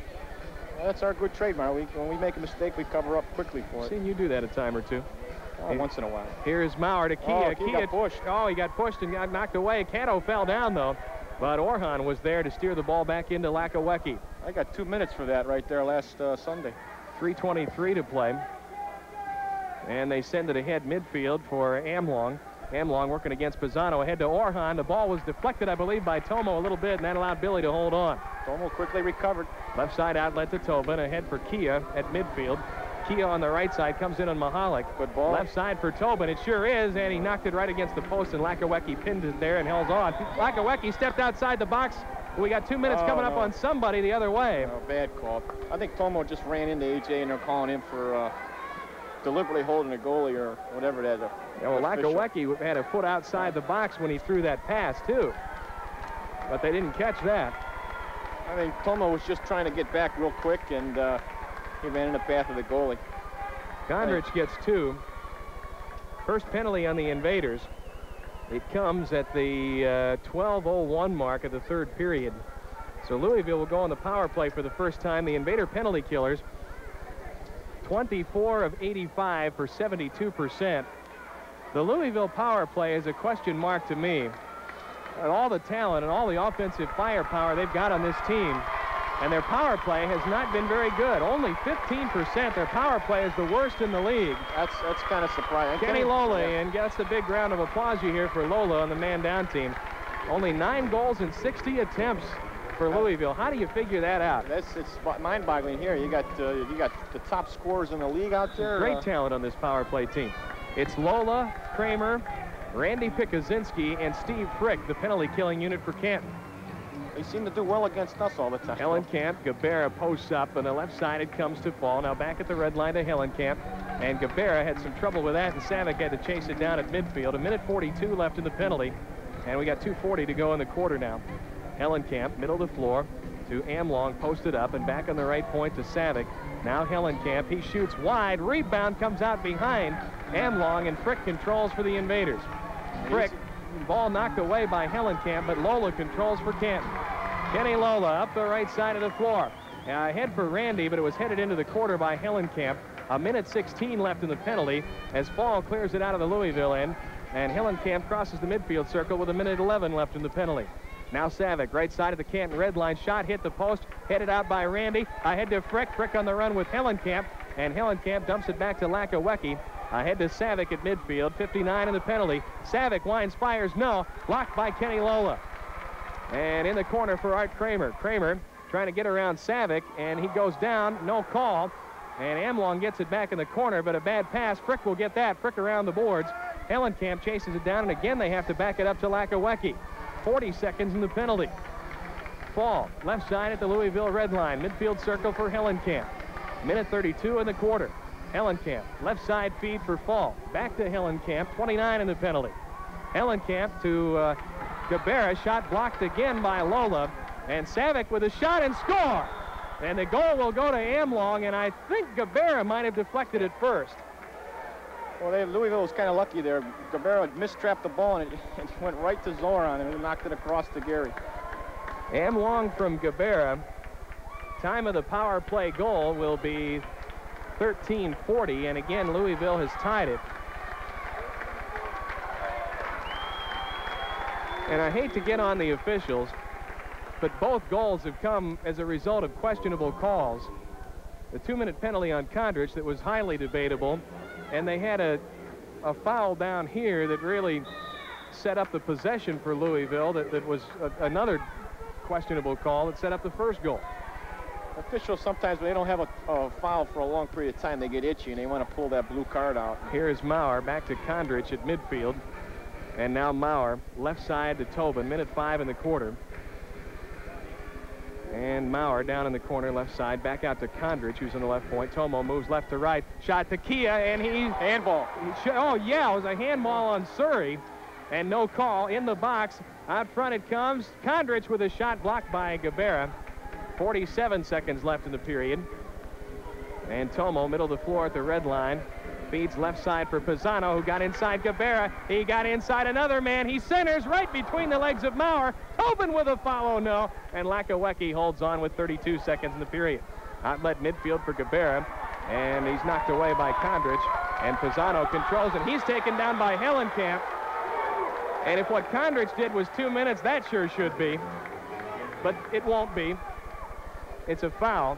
Speaker 2: Well, that's our good trademark. We, when we make a mistake, we cover up quickly for it.
Speaker 1: Seen you do that a time or two.
Speaker 2: Oh, once in a while.
Speaker 1: Here's Maurer to Kia.
Speaker 2: Oh, Kia got pushed.
Speaker 1: Oh, he got pushed and got knocked away. Cato fell down, though. But Orhan was there to steer the ball back into Lachowecki.
Speaker 2: I got two minutes for that right there last uh, Sunday.
Speaker 1: 3.23 to play. And they send it ahead midfield for Amlong. Amlong working against Pisano. Ahead to Orhan. The ball was deflected, I believe, by Tomo a little bit, and that allowed Billy to hold on.
Speaker 2: Tomo quickly recovered.
Speaker 1: Left side outlet to Tobin. Ahead for Kia at midfield. Kia on the right side comes in on Mahalik.
Speaker 2: Good ball.
Speaker 1: Left side for Tobin. It sure is, and he knocked it right against the post, and Lachowecki pinned it there and held on. Lachowecki stepped outside the box. We got two minutes
Speaker 2: Oh,
Speaker 1: coming up on somebody the other way.
Speaker 2: Oh, bad call. I think Tomo just ran into AJ and they're calling him for uh, deliberately holding a goalie or whatever that is.
Speaker 1: Yeah, well. Lachowecki had a foot outside the box when he threw that pass, too. But they didn't catch that.
Speaker 2: I think Tomo was just trying to get back real quick and uh, he ran in the path of the goalie.
Speaker 1: Kondrich gets two. First penalty on the Invaders. It comes at the uh, 12.01 mark of the third period. So Louisville will go on the power play for the first time. The Invader penalty killers, 24 of 85 for 72%. The Louisville power play is a question mark to me. And all the talent and all the offensive firepower they've got on this team, and their power play has not been very good. Only 15%. Their power play is the worst in the league.
Speaker 2: That's that's kind of surprising.
Speaker 1: Kenny Lola, and gets the big round of applause you hear for Lola on the man down team. Only nine goals and 60 attempts for Louisville. How do you figure that out?
Speaker 2: That's it's mind-boggling here. You got uh, you got the top scorers in the league out there.
Speaker 1: Great
Speaker 2: uh,
Speaker 1: talent on this power play team. It's Lola, Kramer, Randy Pikuzinski, and Steve Frick, the penalty killing unit for Canton.
Speaker 2: They seem to do well against us all the time.
Speaker 1: Hellenkamp, Gabarra posts up and the left side. It comes to fall. Now back at the red line to Hellenkamp. And Gabarra had some trouble with that, and Savic had to chase it down at midfield. A minute 42 left in the penalty. And we got 2.40 to go in the quarter now. Hellenkamp, middle of the floor to Amlong, posted up, and back on the right point to Savic. Now Hellenkamp, he shoots wide. Rebound comes out behind Amlong, and Frick controls for the Invaders. Frick, ball knocked away by Hellenkamp, but Lola controls for Canton. Kenny Lola up the right side of the floor. Uh, ahead for Randy, but it was headed into the quarter by Hellenkamp. A minute 16 left in the penalty as Fall clears it out of the Louisville end. And Hellenkamp crosses the midfield circle with a minute 11 left in the penalty. Now Savic, right side of the Canton red line. Shot hit the post, headed out by Randy. Ahead to Frick. Frick on the run with Hellenkamp. And Hellenkamp dumps it back to Lachowecki. Ahead to Savic at midfield. 59 in the penalty. Savic winds, fires, no. Blocked by Kenny Lola. And in the corner for Art Kramer. Kramer trying to get around Savic, and he goes down, no call. And Amlong gets it back in the corner, but a bad pass. Frick will get that. Frick around the boards. Hellenkamp chases it down, and again they have to back it up to Lachowecki. 40 seconds in the penalty. Fall, left side at the Louisville red line. Midfield circle for Hellenkamp. Minute 32 in the quarter. Hellenkamp, left side feed for Fall. Back to Hellenkamp, 29 in the penalty. Hellenkamp to uh, Gabarra, shot blocked again by Lola. And Savic with a shot and score. And the goal will go to Amlong, and I think Gabarra might have deflected it first.
Speaker 2: Well, they, Louisville was kind of lucky there. Gabarra mistrapped the ball and it, *laughs* it went right to Zoran and knocked it across to Gary.
Speaker 1: Amlong from Gabarra. Time of the power play goal will be 13:40, and again Louisville has tied it. And I hate to get on the officials, but both goals have come as a result of questionable calls. The two-minute penalty on Kondrich that was highly debatable, and they had a, a foul down here that really set up the possession for Louisville that, that was a, another questionable call that set up the first goal.
Speaker 2: Officials sometimes when they don't have a, a foul for a long period of time, they get itchy and they want to pull that blue card out.
Speaker 1: Here is Maurer back to Kondrich at midfield. And now Maurer, left side to Tobin, minute five in the quarter. And Maurer down in the corner, left side, back out to Kondrich, who's on the left point. Tomo moves left to right, shot to Kia, and he...
Speaker 2: Handball.
Speaker 1: he oh, yeah, it was a handball on Surrey. And no call in the box. Out front it comes. Kondrich with a shot blocked by Gabarra. 47 seconds left in the period. And Tomo, middle of the floor at the red line. Feeds left side for Pisano, who got inside Gabarra. He got inside another man. He centers right between the legs of Maurer. Tobin with a follow, no. And Lachowecki holds on with 32 seconds in the period. Outlet midfield for Gabarra. And he's knocked away by Kondrich. And Pisano controls it. He's taken down by Hellenkamp. And if what Kondrich did was two minutes, that sure should be. But it won't be. It's a foul.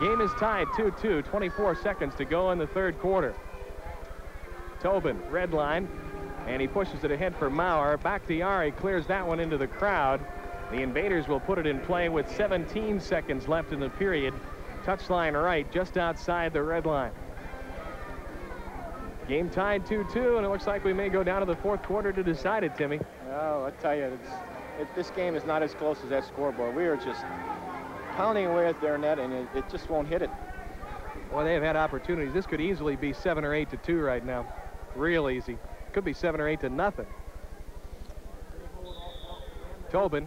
Speaker 1: Game is tied 2-2, 24 seconds to go in the third quarter. Tobin, red line, and he pushes it ahead for Maurer. Bakhtiari clears that one into the crowd. The Invaders will put it in play with 17 seconds left in the period. Touchline right, just outside the red line. Game tied 2-2, and it looks like we may go down to the fourth quarter to decide it, Timmy.
Speaker 2: Oh, I tell you, it, this game is not as close as that scoreboard. We are just pounding away at their net, and it, it just won't hit it.
Speaker 1: Well, they have had opportunities. This could easily be 7 or 8 to 2 right now. Real easy. Could be 7 or 8 to nothing. Tobin,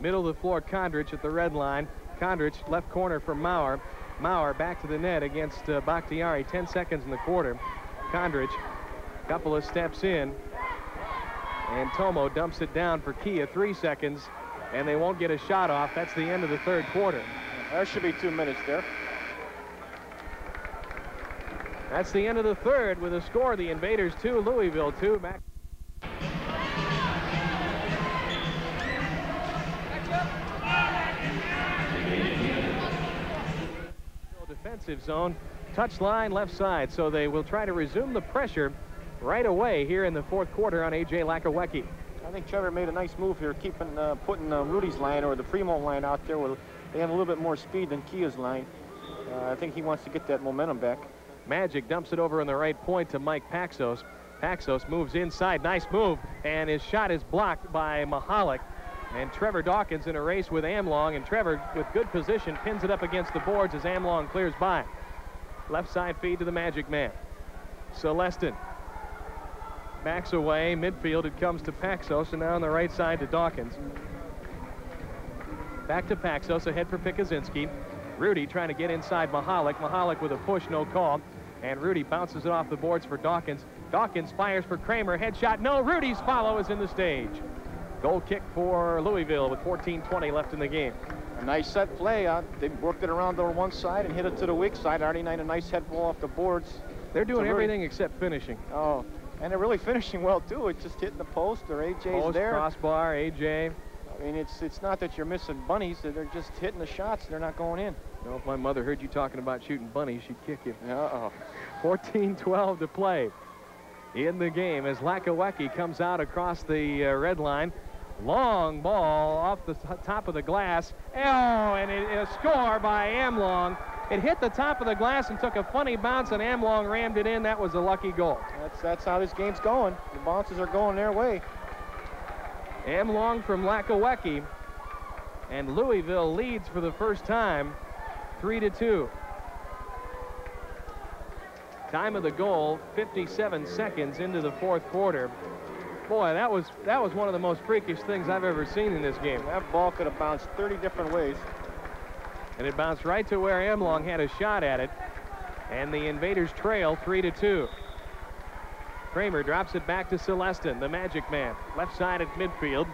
Speaker 1: middle of the floor, Kondrich at the red line. Kondrich, left corner for Maurer. Maurer back to the net against uh, Bakhtiari. 10 seconds in the quarter. Kondrich, couple of steps in. And Tomo dumps it down for Kia. Three seconds. And they won't get a shot off. That's the end of the third quarter.
Speaker 2: There should be two minutes there.
Speaker 1: That's the end of the third with a score. The Invaders two, Louisville two. Back. Defensive zone, touch line left side. So they will try to resume the pressure right away here in the fourth quarter on A.J. Lachowecki.
Speaker 2: I think Trevor made a nice move here, keeping uh, putting uh, Rudy's line or the Primo line out there where they have a little bit more speed than Kia's line. Uh, I think he wants to get that momentum back.
Speaker 1: Magic dumps it over on the right point to Mike Paxos. Paxos moves inside. Nice move. And his shot is blocked by Mahalik. And Trevor Dawkins in a race with Amlong. And Trevor, with good position, pins it up against the boards as Amlong clears by. Left side feed to the Magic Man. Celestin backs away. Midfield, it comes to Paxos. And now on the right side to Dawkins. Back to Paxos, ahead for Pikuzinski. Rudy trying to get inside Mahalik. Mahalik with a push, no call. And Rudy bounces it off the boards for Dawkins. Dawkins fires for Kramer. Headshot. No, Rudy's follow is in the stage. Goal kick for Louisville with 14-20 left in the game.
Speaker 2: A nice set play. Uh, they worked it around the one side and hit it to the weak side. Already a nice head ball off the boards.
Speaker 1: They're doing everything except finishing.
Speaker 2: Oh, and they're really finishing well, too. It's just hitting the post or AJ's
Speaker 1: post,
Speaker 2: there.
Speaker 1: crossbar, AJ.
Speaker 2: I mean, it's it's not that you're missing bunnies. They're just hitting the shots. They're not going in.
Speaker 1: You know, if my mother heard you talking about shooting bunnies, she'd kick you.
Speaker 2: Uh-oh.
Speaker 1: 14-12 to play in the game as Lachowecki comes out across the uh, red line. Long ball off the top of the glass. Oh, and it, a score by Amlong. It hit the top of the glass and took a funny bounce, and Amlong rammed it in. That was a lucky goal.
Speaker 2: That's, that's how this game's going. The bounces are going their way.
Speaker 1: Amlong from Lachowecki. And Louisville leads for the first time, 3 to 2. Time of the goal, 57 seconds into the fourth quarter. Boy, that was that was one of the most freakish things I've ever seen in this game.
Speaker 2: That ball could have bounced 30 different ways.
Speaker 1: And it bounced right to where Amlong had a shot at it. And the Invaders trail 3 to 2. Kramer drops it back to Celestin, the Magic Man. Left side at midfield.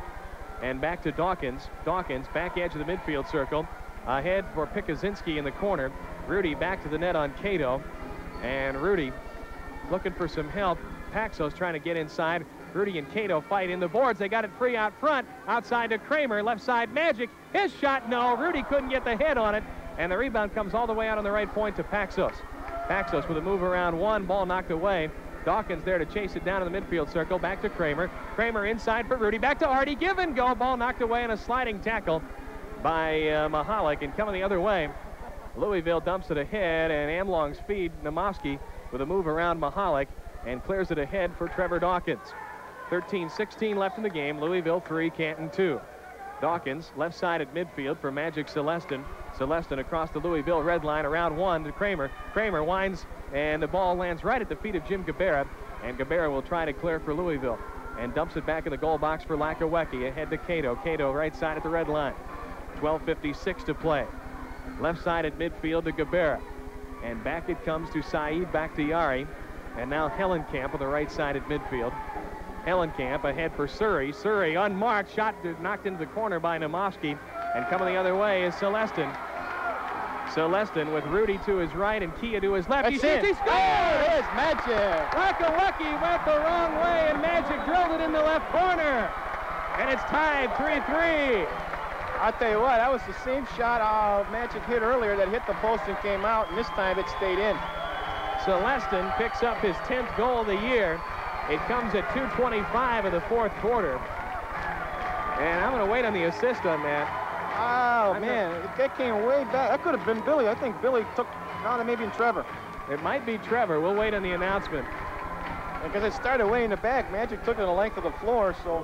Speaker 1: And back to Dawkins. Dawkins, back edge of the midfield circle. Ahead for Pikuzinski in the corner. Rudy back to the net on Cato. And Rudy looking for some help. Paxos trying to get inside. Rudy and Cato fight in the boards. They got it free out front. Outside to Kramer. Left side Magic. His shot, no. Rudy couldn't get the head on it. And the rebound comes all the way out on the right point to Paxos. Paxos with a move around one. Ball knocked away. Dawkins there to chase it down in the midfield circle. Back to Kramer. Kramer inside for Rudy. Back to Artie. Give and go. Ball knocked away in a sliding tackle by uh, Mahalik. And coming the other way, Louisville dumps it ahead. And Amlong's feed, Namoski, with a move around Mahalik and clears it ahead for Trevor Dawkins. 13-16 left in the game. Louisville 3, Canton 2. Dawkins, left side at midfield for Magic Celestin. Celestin across the Louisville red line, around one to Kramer. Kramer winds, and the ball lands right at the feet of Jim Gabarra. And Gabarra will try to clear for Louisville and dumps it back in the goal box for Lachowecki. Ahead to Cato. Cato right side at the red line. 12.56 to play. Left side at midfield to Gabarra. And back it comes to Saeed Yari, And now Hellenkamp on the right side at midfield. Hellenkamp ahead for Surrey. Surrey unmarked, shot knocked into the corner by Namoski. And coming the other way is Celestin. Celestin with Rudy to his right and Kia to his left.
Speaker 2: That's
Speaker 1: he shoots, he scores!
Speaker 2: There it is, Magic.
Speaker 1: Lachowecki went the wrong way and Magic drilled it in the left corner. And it's tied 3-3.
Speaker 2: I'll tell you what, that was the same shot uh, Magic hit earlier that hit the post and came out, and this time it stayed in.
Speaker 1: Celestin picks up his 10th goal of the year. It comes at 2.25 of the fourth quarter. And I'm going to wait on the assist on that.
Speaker 2: Oh,
Speaker 1: I'm
Speaker 2: man, that came way back. That could have been Billy. I think Billy took, no, that may be Trevor.
Speaker 1: It might be Trevor. We'll wait on the announcement.
Speaker 2: Because it started way in the back. Magic took it the length of the floor, so.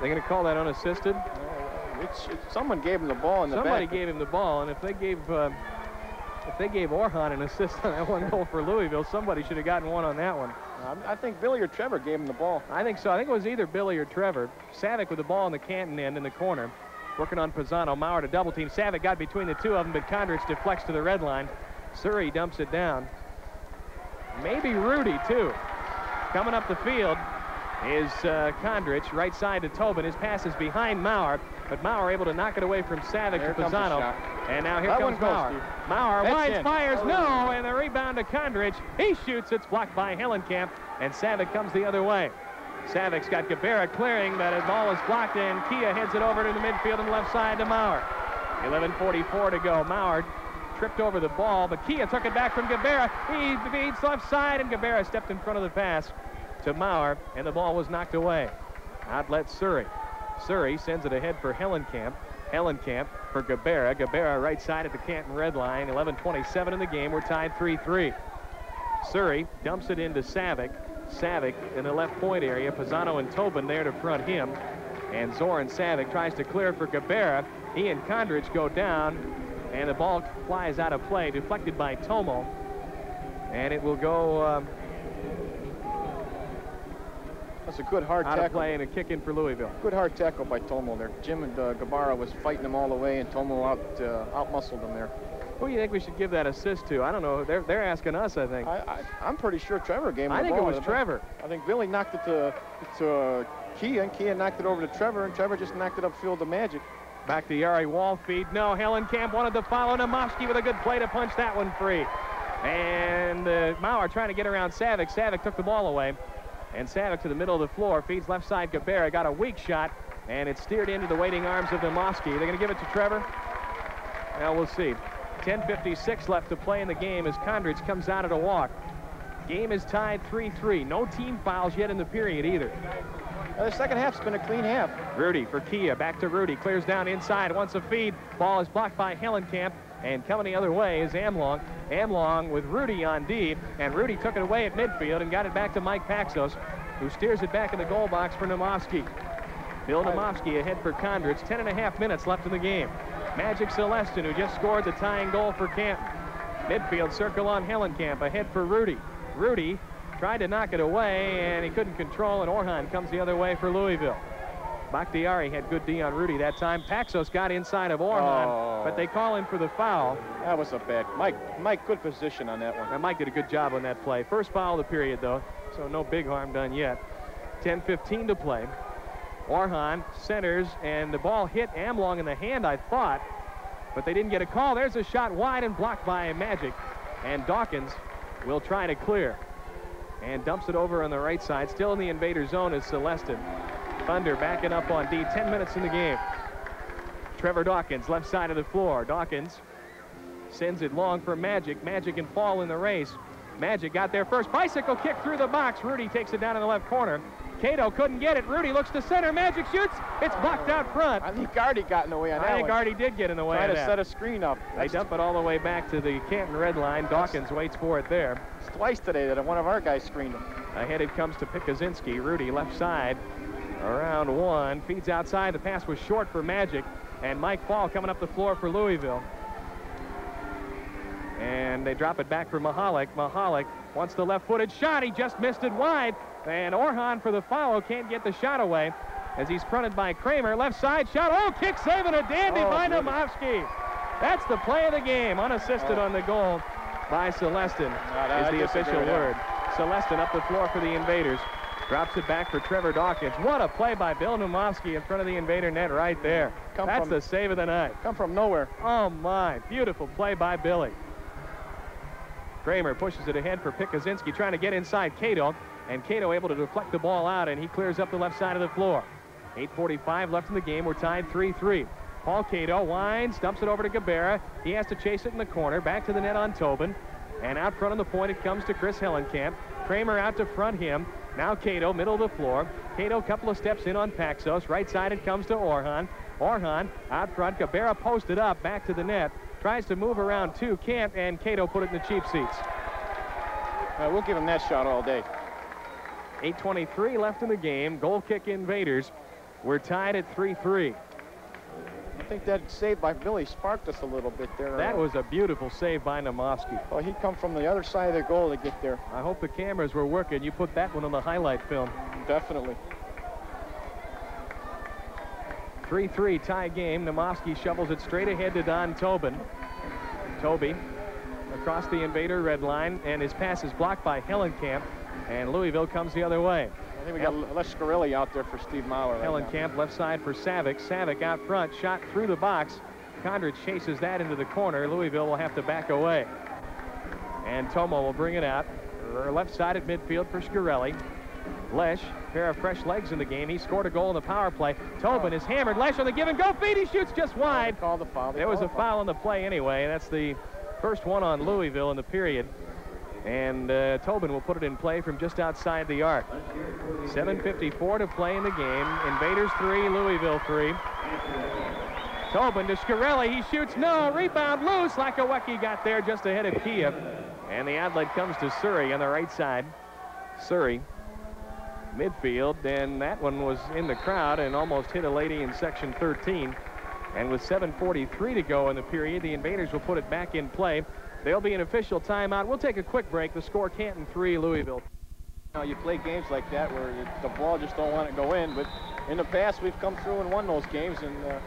Speaker 1: They're going to call that unassisted.
Speaker 2: It's, it's, someone gave him the ball in the
Speaker 1: Somebody
Speaker 2: back.
Speaker 1: gave him the ball, and if they gave uh, if they gave Orhan an assist on that one goal for Louisville, somebody should have gotten one on that one.
Speaker 2: Um, I think Billy or Trevor gave him the ball.
Speaker 1: I think so. I think it was either Billy or Trevor. Savic with the ball in the Canton end in the corner. Working on Pisano. Maurer to double team. Savic got between the two of them, but Kondrich deflects to the red line. Surrey dumps it down. Maybe Rudy, too. Coming up the field is uh, Kondrich, right side to Tobin. His pass is behind Maurer, but Maurer able to knock it away from Savic
Speaker 2: Here
Speaker 1: to Pisano. And now here
Speaker 2: That
Speaker 1: comes
Speaker 2: one goes,
Speaker 1: Maurer. Maurer
Speaker 2: That's
Speaker 1: wide
Speaker 2: in.
Speaker 1: fires, no, and the rebound to Kondrich. He shoots, it's blocked by Hellenkamp, and Savic comes the other way. Savic's got Gabarra clearing, but the ball is blocked, and Kia heads it over to the midfield and left side to Maurer. 11.44 to go. Maurer tripped over the ball, but Kia took it back from Gabarra. He beats left side, and Gabarra stepped in front of the pass to Maurer, and the ball was knocked away. Outlet Surrey. Surrey sends it ahead for Hellenkamp. Hellenkamp for Gabarra. Gabarra right side at the Canton red line. 11.27 in the game. We're tied 3-3. Surrey dumps it into Savic. Savic in the left point area. Pisano and Tobin there to front him. And Zoran Savic tries to clear for Gabarra. He and Kondrich go down, and the ball flies out of play, deflected by Tomo. And it will go um,
Speaker 2: That's a good hard
Speaker 1: out
Speaker 2: tackle.
Speaker 1: play and a kick in for Louisville.
Speaker 2: Good hard tackle by Tomo there. Jim and uh, Gabarra was fighting him all the way, and Tomo out uh, out muscled him there.
Speaker 1: Who do you think we should give that assist to? I don't know. They're, they're asking us, I think.
Speaker 2: I, I, I'm pretty sure Trevor gave him
Speaker 1: I
Speaker 2: the
Speaker 1: think it was Trevor.
Speaker 2: I think Billy knocked it to, to uh, Kia knocked it over to Trevor, and Trevor just knocked it upfield to Magic.
Speaker 1: Back to Yari wall feed. No, Hellenkamp wanted to follow Namovsky with a good play to punch that one free. And uh, Maurer trying to get around Savic. Savic took the ball away. And Savic to the middle of the floor. Feeds left side Gabarra. Got a weak shot. And it's steered into the waiting arms of Namovsky. They're going to give it to Trevor? Now we'll see. 10.56 left to play in the game as Kondrich comes out at a walk. Game is tied 3-3. No team fouls yet in the period either.
Speaker 2: Uh, the second half's been a clean half.
Speaker 1: Rudy for Kia. Back to Rudy. Clears down inside. Wants a feed. Ball is blocked by Hellenkamp. And coming the other way is Amlong. Amlong with Rudy on D. And Rudy took it away at midfield and got it back to Mike Paxos, who steers it back in the goal box for Namovsky. Bill Namovsky ahead for Kondrich. Ten and a half minutes left in the game. Magic Celestin, who just scored the tying goal for Canton. Midfield circle on Hellenkamp. Ahead for Rudy. Rudy tried to knock it away, and he couldn't control, and Orhan comes the other way for Louisville. Bakhtiari had good D on Rudy that time. Paxos got inside of Orhan,
Speaker 2: Oh.
Speaker 1: but they call him for the foul.
Speaker 2: That was a bad. Mike, Mike, good position on that one.
Speaker 1: And Mike did a good job on that play. First foul of the period, though, so no big harm done yet. 10-15 to play. Orhan centers, and the ball hit Amlong in the hand, I thought, but they didn't get a call. There's a shot wide and blocked by Magic, and Dawkins will try to clear and dumps it over on the right side. Still in the invader zone is Celestin. Thunder backing up on D. 10 minutes in the game. Trevor Dawkins, left side of the floor. Dawkins sends it long for Magic. Magic can fall in the race. Magic got there first. Bicycle kick through the box. Rudy takes it down in the left corner. Cato couldn't get it. Rudy looks to center. Magic shoots. It's blocked out front.
Speaker 2: I think Artie got in the way on
Speaker 1: I
Speaker 2: that
Speaker 1: think
Speaker 2: one.
Speaker 1: Artie did get in the way
Speaker 2: Trying to
Speaker 1: that.
Speaker 2: set a screen up.
Speaker 1: They
Speaker 2: That's
Speaker 1: dump it all the way back to the Canton red line. Dawkins waits for it there.
Speaker 2: It's twice today that one of our guys screened him.
Speaker 1: Ahead it comes to Pikuzinski. Rudy left side. Around one. Feeds outside. The pass was short for Magic. And Mike Fall coming up the floor for Louisville. And they drop it back for Mahalik. Mahalik wants the left-footed shot. He just missed it wide. And Orhan for the foul can't get the shot away as he's fronted by Kramer. Left side shot. Oh, kick saving a dandy
Speaker 2: Oh,
Speaker 1: by
Speaker 2: beauty.
Speaker 1: Namovsky. That's the play of the game. Unassisted
Speaker 2: Oh.
Speaker 1: on the goal by Celestin
Speaker 2: I
Speaker 1: is the official word. Celestin up the floor for the Invaders. Drops it back for Trevor Dawkins. What a play by Bill Numovsky in front of the Invader net right there. Come That's from, the save of the night.
Speaker 2: Come from nowhere.
Speaker 1: Oh, my. Beautiful play by Billy. Kramer pushes it ahead for Pikuzinski, trying to get inside Cato, and Cato able to deflect the ball out, and he clears up the left side of the floor. 8.45 left in the game. We're tied 3-3. Paul Cato winds, dumps it over to Gabarra. He has to chase it in the corner. Back to the net on Tobin. And out front on the point, it comes to Chris Hellenkamp. Kramer out to front him. Now Cato, middle of the floor. Cato, a couple of steps in on Paxos. Right side, it comes to Orhan. Orhan out front. Gabarra posted up, back to the net. Tries to move around two. Can't, and Cato put it in the cheap seats.
Speaker 2: Uh, we'll give him that shot all day.
Speaker 1: 8.23 left in the game. Goal kick invaders. We're tied at 3-3.
Speaker 2: I think that save by Billy sparked us a little bit there.
Speaker 1: That was a beautiful save by Numovsky.
Speaker 2: Well, he come from the other side of the goal to get there.
Speaker 1: I hope the cameras were working. You put that one on the highlight film.
Speaker 2: Definitely.
Speaker 1: 3-3 tie game. Numovsky shovels it straight ahead to Don Tobin. Toby across the invader red line, and his pass is blocked by Hellenkamp, and Louisville comes the other way.
Speaker 2: I think we got Les Scarelli out there for Steve Maurer.
Speaker 1: Helen right Camp left side for Savic. Savic out front, shot through the box. Kondrich chases that into the corner. Louisville will have to back away. And Tomo will bring it out. Left side at midfield for Scarelli. Lesh, pair of fresh legs in the game. He scored a goal in the power play. Tobin oh. is hammered. Lesh on the give and go feed. He shoots just oh, wide.
Speaker 2: Call the foul.
Speaker 1: There was a foul on the play anyway. That's the first one on Louisville in the period. And uh, Tobin will put it in play from just outside the arc. 7.54 to play in the game. Invaders 3, Louisville 3. Tobin to Scarelli. He shoots. No. Rebound loose. Lachowecki got there just ahead of Kiev. And the outlet comes to Surrey on the right side. Surrey midfield. And that one was in the crowd and almost hit a lady in section 13. And with 7.43 to go in the period, the Invaders will put it back in play. There'll be an official timeout. We'll take a quick break. The score Canton 3, Louisville.
Speaker 2: You, know, you play games like that where the ball just don't want to go in, but in the past we've come through and won those games, and uh,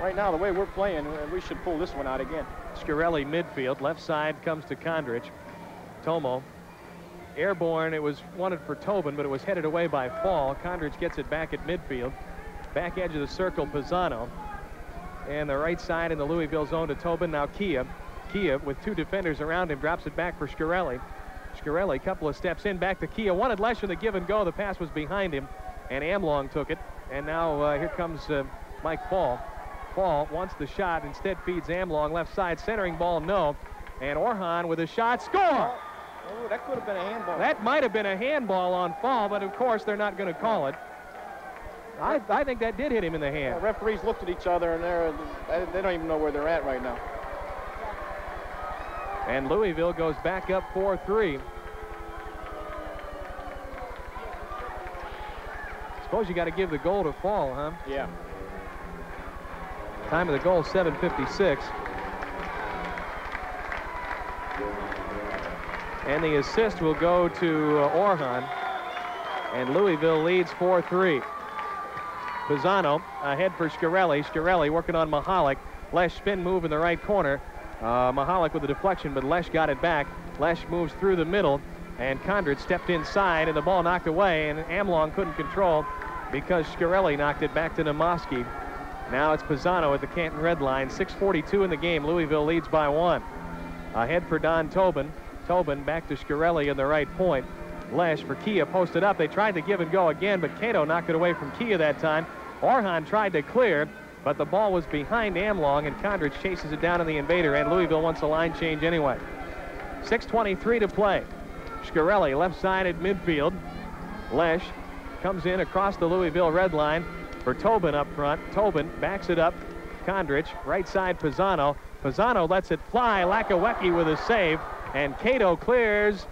Speaker 2: right now the way we're playing, we should pull this one out again.
Speaker 1: Scarelli midfield, left side comes to Kondrich. Tomo airborne. It was wanted for Tobin, but it was headed away by Fall. Kondrich gets it back at midfield. Back edge of the circle, Pisano. And the right side in the Louisville zone to Tobin. Now Kia. Kia with two defenders around him drops it back for Scarelli. Scarelli, couple of steps in, back to Kia. Wanted less than the give and go. The pass was behind him, and Amlong took it. And now uh, here comes uh, Mike Fall. Fall wants the shot, instead feeds Amlong left side, centering ball, no. And Orhan with a shot, score!
Speaker 2: Oh, that could have been a handball.
Speaker 1: That might have been a handball on Fall, but of course they're not going to call it. I, I think that did hit him in the hand.
Speaker 2: Yeah, referees looked at each other, and they're, they don't even know where they're at right now.
Speaker 1: And Louisville goes back up 4-3. Suppose you got to give the goal to Fall, huh?
Speaker 2: Yeah.
Speaker 1: Time of the goal, 7.56. And the assist will go to uh, Orhan. And Louisville leads 4-3. Pisano ahead for Scarelli. Scarelli working on Mahalik. Lesh spin move in the right corner. Uh, Mahalik with the deflection, but Lesh got it back. Lesh moves through the middle, and Kondrich stepped inside, and the ball knocked away, and Amlong couldn't control because Scarelli knocked it back to Numovsky. Now it's Pisano at the Canton red line. 6.42 in the game. Louisville leads by one. Ahead for Don Tobin. Tobin back to Scarelli in the right point. Lesh for Kia posted up. They tried to give and go again, but Cato knocked it away from Kia that time. Orhan tried to clear, but the ball was behind Amlong, and Kondrich chases it down to the invader, and Louisville wants a line change anyway. 6.23 to play. Scarelli left side at midfield. Lesh comes in across the Louisville red line for Tobin up front. Tobin backs it up. Kondrich, right side Pisano. Pisano lets it fly. Lachowecki with a save, and Cato clears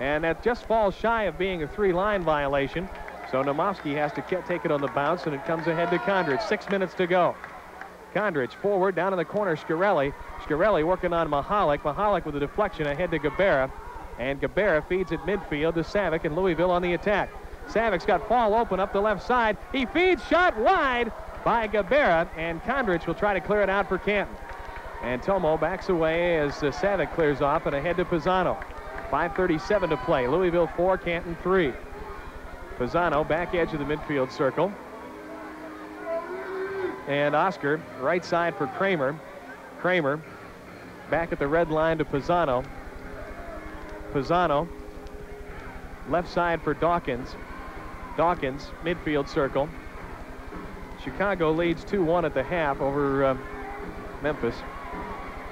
Speaker 1: and that just falls shy of being a three-line violation. So Numovsky has to take it on the bounce, and it comes ahead to Kondrich. Six minutes to go. Kondrich forward, down in the corner, Scarelli. Scarelli working on Mahalik. Mahalik with a deflection ahead to Gabarra. And Gabarra feeds it midfield to Savic and Louisville on the attack. Savic's got Fall open up the left side. He feeds shot wide by Gabarra, and Kondrich will try to clear it out for Canton. And Tomo backs away as uh, Savic clears off and ahead to Pisano. 5.37 to play. Louisville 4, Canton 3. Pisano, back edge of the midfield circle. And Oscar, right side for Kramer. Kramer, back at the red line to Pisano. Pisano, left side for Dawkins. Dawkins, midfield circle. Chicago leads 2-1 at the half over uh, Memphis.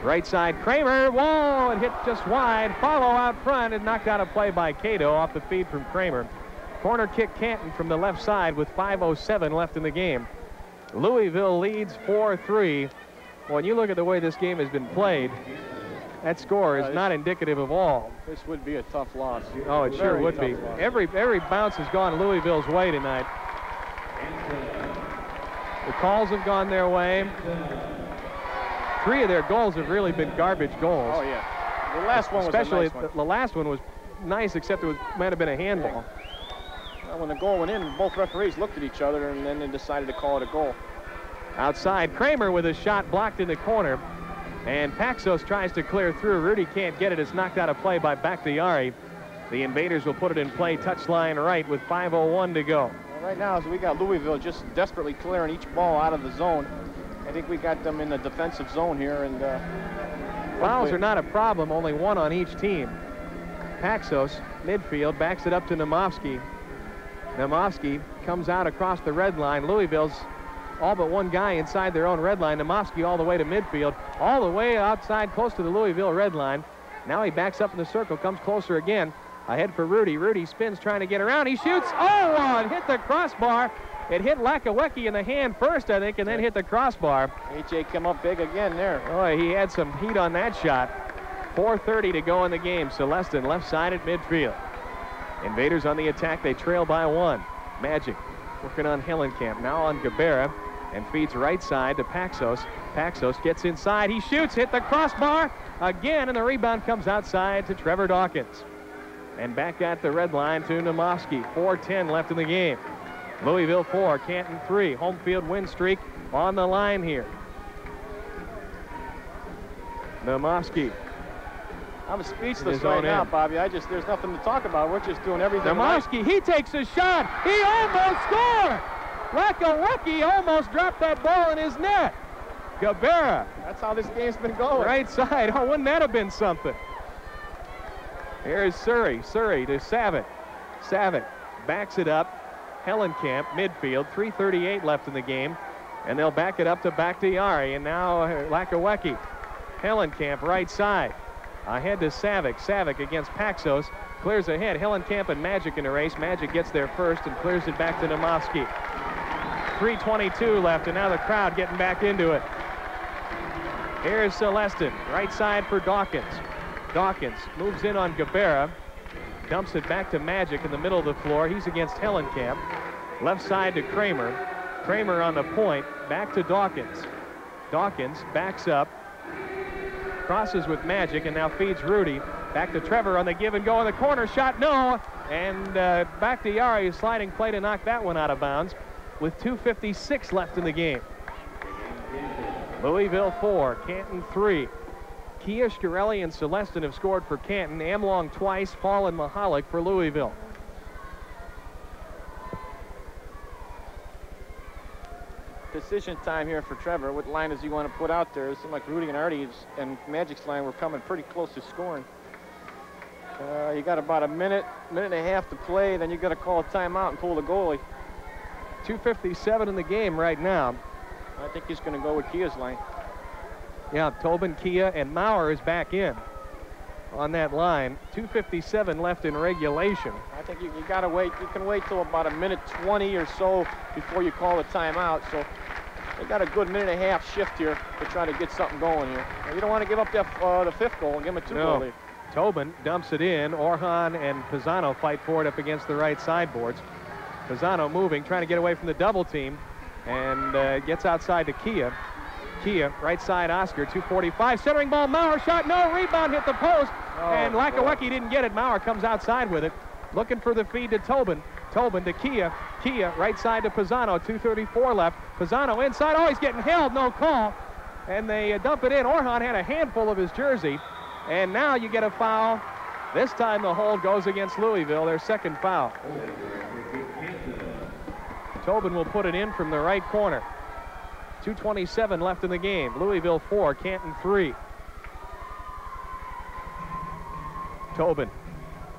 Speaker 1: Right side, Kramer, whoa, it hit just wide. Follow out front and knocked out a play by Cato off the feed from Kramer. Corner kick Canton from the left side with 5.07 left in the game. Louisville leads 4-3. When you look at the way this game has been played, that score is
Speaker 2: Uh,
Speaker 1: not indicative of all.
Speaker 2: This would be a tough loss.
Speaker 1: Oh, it sure would be.
Speaker 2: loss.
Speaker 1: Every every bounce has gone Louisville's way tonight. The calls have gone their way. Three of their goals have really been garbage goals.
Speaker 2: Oh, yeah. The last one was
Speaker 1: Especially
Speaker 2: nice
Speaker 1: the, the last one was nice, except it was might have been a handball.
Speaker 2: Well, when the goal went in, both referees looked at each other and then they decided to call it a goal.
Speaker 1: Outside, Kramer with a shot blocked in the corner. And Paxos tries to clear through. Rudy can't get it. It's knocked out of play by Bakhtiari. The Invaders will put it in play, touchline right with 5.01 to go.
Speaker 2: Well, right now, so we got Louisville just desperately clearing each ball out of the zone. I think we got them in the defensive zone here, and uh,
Speaker 1: Fouls are not a problem, only one on each team. Paxos, midfield, backs it up to Nemovsky. Nemovsky comes out across the red line. Louisville's all but one guy inside their own red line. Nemovsky all the way to midfield, all the way outside close to the Louisville red line. Now he backs up in the circle, comes closer again. Ahead for Rudy. Rudy spins trying to get around. He shoots. Oh, one hit the crossbar. It hit Lachowecki in the hand first, I think, and then hit the crossbar.
Speaker 2: AJ come up big again there.
Speaker 1: Boy, he had some heat on that shot. 4.30 to go in the game. Celestin left side at midfield. Invaders on the attack. They trail by one. Magic working on Hellenkamp. Now on Gabarra and feeds right side to Paxos. Paxos gets inside. He shoots. Hit the crossbar again, and the rebound comes outside to Trevor Dawkins. And back at the red line to Nemovsky. 4.10 left in the game. Louisville 4, Canton 3. Home field win streak on the line here. Nemovsky.
Speaker 2: I'm speechless right now,
Speaker 1: end.
Speaker 2: Bobby. I just, there's nothing to talk about. We're just doing everything right.
Speaker 1: Nemovsky, he takes a shot. He almost scored. Lachowecki almost dropped that ball in his net. Gabarra,
Speaker 2: That's how this game's been going.
Speaker 1: right side. *laughs* Oh, wouldn't that have been something? Here's Surrey. Surrey to Savic. Savic backs it up. Hellenkamp, midfield. 3.38 left in the game. And they'll back it up to Bakhtiari. And now uh, Lachowecki. Hellenkamp, right side. Ahead to Savic. Savic against Paxos. Clears ahead. Hellenkamp and Magic in the race. Magic gets there first and clears it back to Nemovsky. 3.22 left, and now the crowd getting back into it. Here's Celestin, right side for Dawkins. Dawkins moves in on Gabarra, dumps it back to Magic in the middle of the floor. He's against Hellenkamp. Left side to Kramer. Kramer on the point, back to Dawkins. Dawkins backs up, crosses with Magic, and now feeds Rudy. Back to Trevor on the give and go in the corner shot, no. And uh, back to Yari, sliding play to knock that one out of bounds with 2.56 left in the game. Louisville 4, Canton 3. Kia, and Celestin have scored for Canton. Amlong twice, Fall and Mahalik for Louisville.
Speaker 2: Decision time here for Trevor. What line does he want to put out there? It seemed like Rudy and Artie and Magic's line were coming pretty close to scoring. Uh, you got about a minute, minute and a half to play. Then you got to call a timeout and pull the goalie.
Speaker 1: 2.57 in the game right now.
Speaker 2: I think he's going to go with Kia's line.
Speaker 1: Yeah, Tobin, Kia, and Maurer is back in on that line. 2.57 left in regulation.
Speaker 2: I think you, you got to wait. You can wait till about a minute 20 or so before you call a timeout. So they got a good minute and a half shift here to try to get something going here. And you don't want to give up that, uh, the fifth goal and give them a two-goal
Speaker 1: No.
Speaker 2: lead.
Speaker 1: Tobin dumps it in. Orhan and Pisano fight for it up against the right sideboards. Pisano moving, trying to get away from the double team, and uh, gets outside to Kia. Kia, right side Oscar, 245. Centering ball, Maurer shot, no, rebound hit the post,
Speaker 2: Oh,
Speaker 1: and
Speaker 2: boy.
Speaker 1: Didn't get it. Maurer comes outside with it, looking for the feed to Tobin. Tobin to Kia. Kia, right side to Pisano, 234 left. Pisano inside, oh, he's getting held, no call. And they uh, dump it in. Orhan had a handful of his jersey. And now you get a foul. This time the hold goes against Louisville, their second foul. Tobin will put it in from the right corner. 2.27 left in the game. Louisville 4, Canton 3. Tobin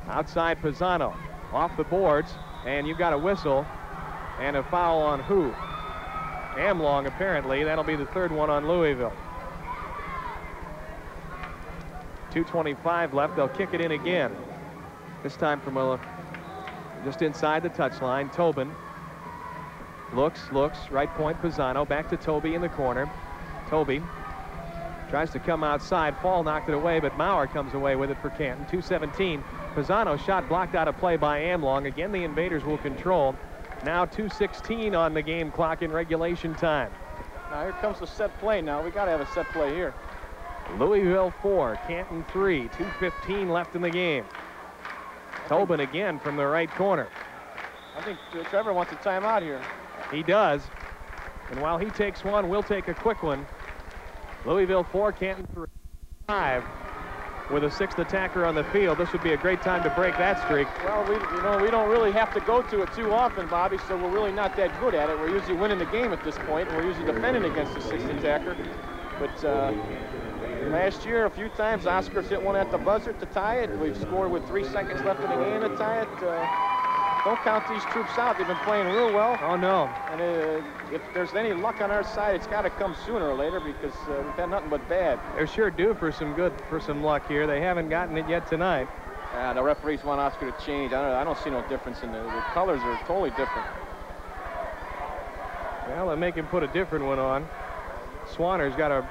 Speaker 1: outside Pisano. Off the boards, and you've got a whistle and a foul on who? Amlong, apparently. That'll be the third one on Louisville. 2.25 left. They'll kick it in again. This time from a, just inside the touchline. Tobin looks, looks, right point Pisano. Back to Toby in the corner. Toby tries to come outside. Fall knocked it away, but Maurer comes away with it for Canton. 217. Pisano shot blocked out of play by Amlong. Again, the invaders will control. Now 2.16 on the game clock in regulation time.
Speaker 2: Now here comes the set play now. We got to have a set play here.
Speaker 1: Louisville 4, Canton 3, 2.15 left in the game. Tobin again from the right corner.
Speaker 2: I think Trevor wants a timeout here.
Speaker 1: He does. And while he takes one, we'll take a quick one. Louisville 4, Canton 3, 5 with a sixth attacker on the field. This would be a great time to break that streak.
Speaker 2: Well, we, you know, we don't really have to go to it too often, Bobby, so we're really not that good at it. We're usually winning the game at this point, and we're usually defending against the sixth attacker. But uh, last year, a few times, Oscar's hit one at the buzzer to tie it. We've scored with three seconds left in the game to tie it. Uh, don't count these troops out. They've been playing real well.
Speaker 1: Oh, no.
Speaker 2: And uh, if there's any luck on our side, it's got to come sooner or later because uh, we've had nothing but bad.
Speaker 1: They're sure due for some good, for some luck here. They haven't gotten it yet tonight.
Speaker 2: Uh, the referees want Oscar to change. I don't, I don't see no difference in the, the colors are totally different.
Speaker 1: Well, they make him put a different one on. Swanner's got a...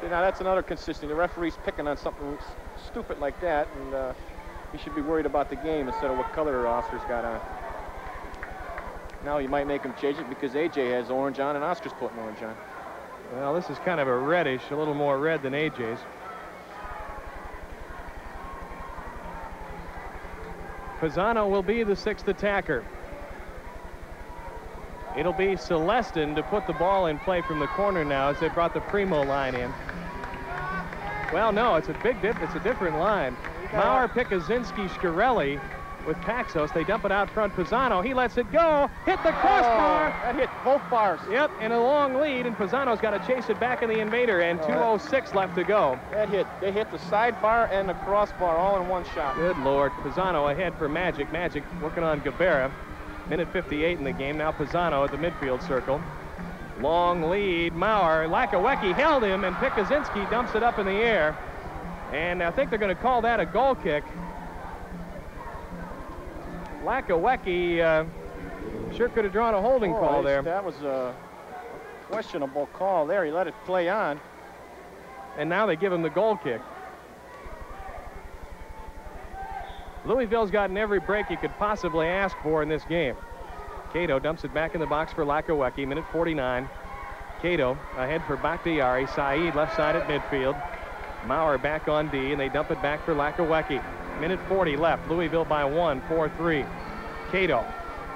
Speaker 2: See, now that's another consistency. The referee's picking on something stupid like that, and uh, he should be worried about the game instead of what color Oscar's got on. Now you might make him change it because AJ has orange on and Oscar's putting orange on.
Speaker 1: Well, this is kind of a reddish, a little more red than AJ's. Pisano will be the sixth attacker. It'll be Celestin to put the ball in play from the corner now as they brought the Primo line in. Well, no, it's a big dip. It's a different line. Maurer, Pikuzinski, Scarelli with Paxos. They dump it out front. Pisano, he lets it go. Hit the crossbar.
Speaker 2: Oh, that hit both bars.
Speaker 1: Yep, and a long lead, and Pisano's got to chase it back in the invader, and 2.06 left to go.
Speaker 2: That hit. They hit the sidebar and the crossbar all in one shot.
Speaker 1: Good Lord. Pisano ahead for Magic. Magic working on Gabarra. Minute 58 in the game. Now Pisano at the midfield circle. Long lead. Maurer. Lachowecki held him, and Pikuzinski dumps it up in the air. And I think they're going to call that a goal kick. Lachowecki uh, sure could have drawn a holding
Speaker 2: oh,
Speaker 1: call there.
Speaker 2: That was a questionable call there. He let it play on.
Speaker 1: And now they give him the goal kick. Louisville's gotten every break you could possibly ask for in this game. Cato dumps it back in the box for Lachowecki, minute 49. Cato ahead for Bakhtiari. Saeed left side at midfield. Maurer back on D, and they dump it back for Lachowecki. Minute 40 left. Louisville by one, 4-3. Cato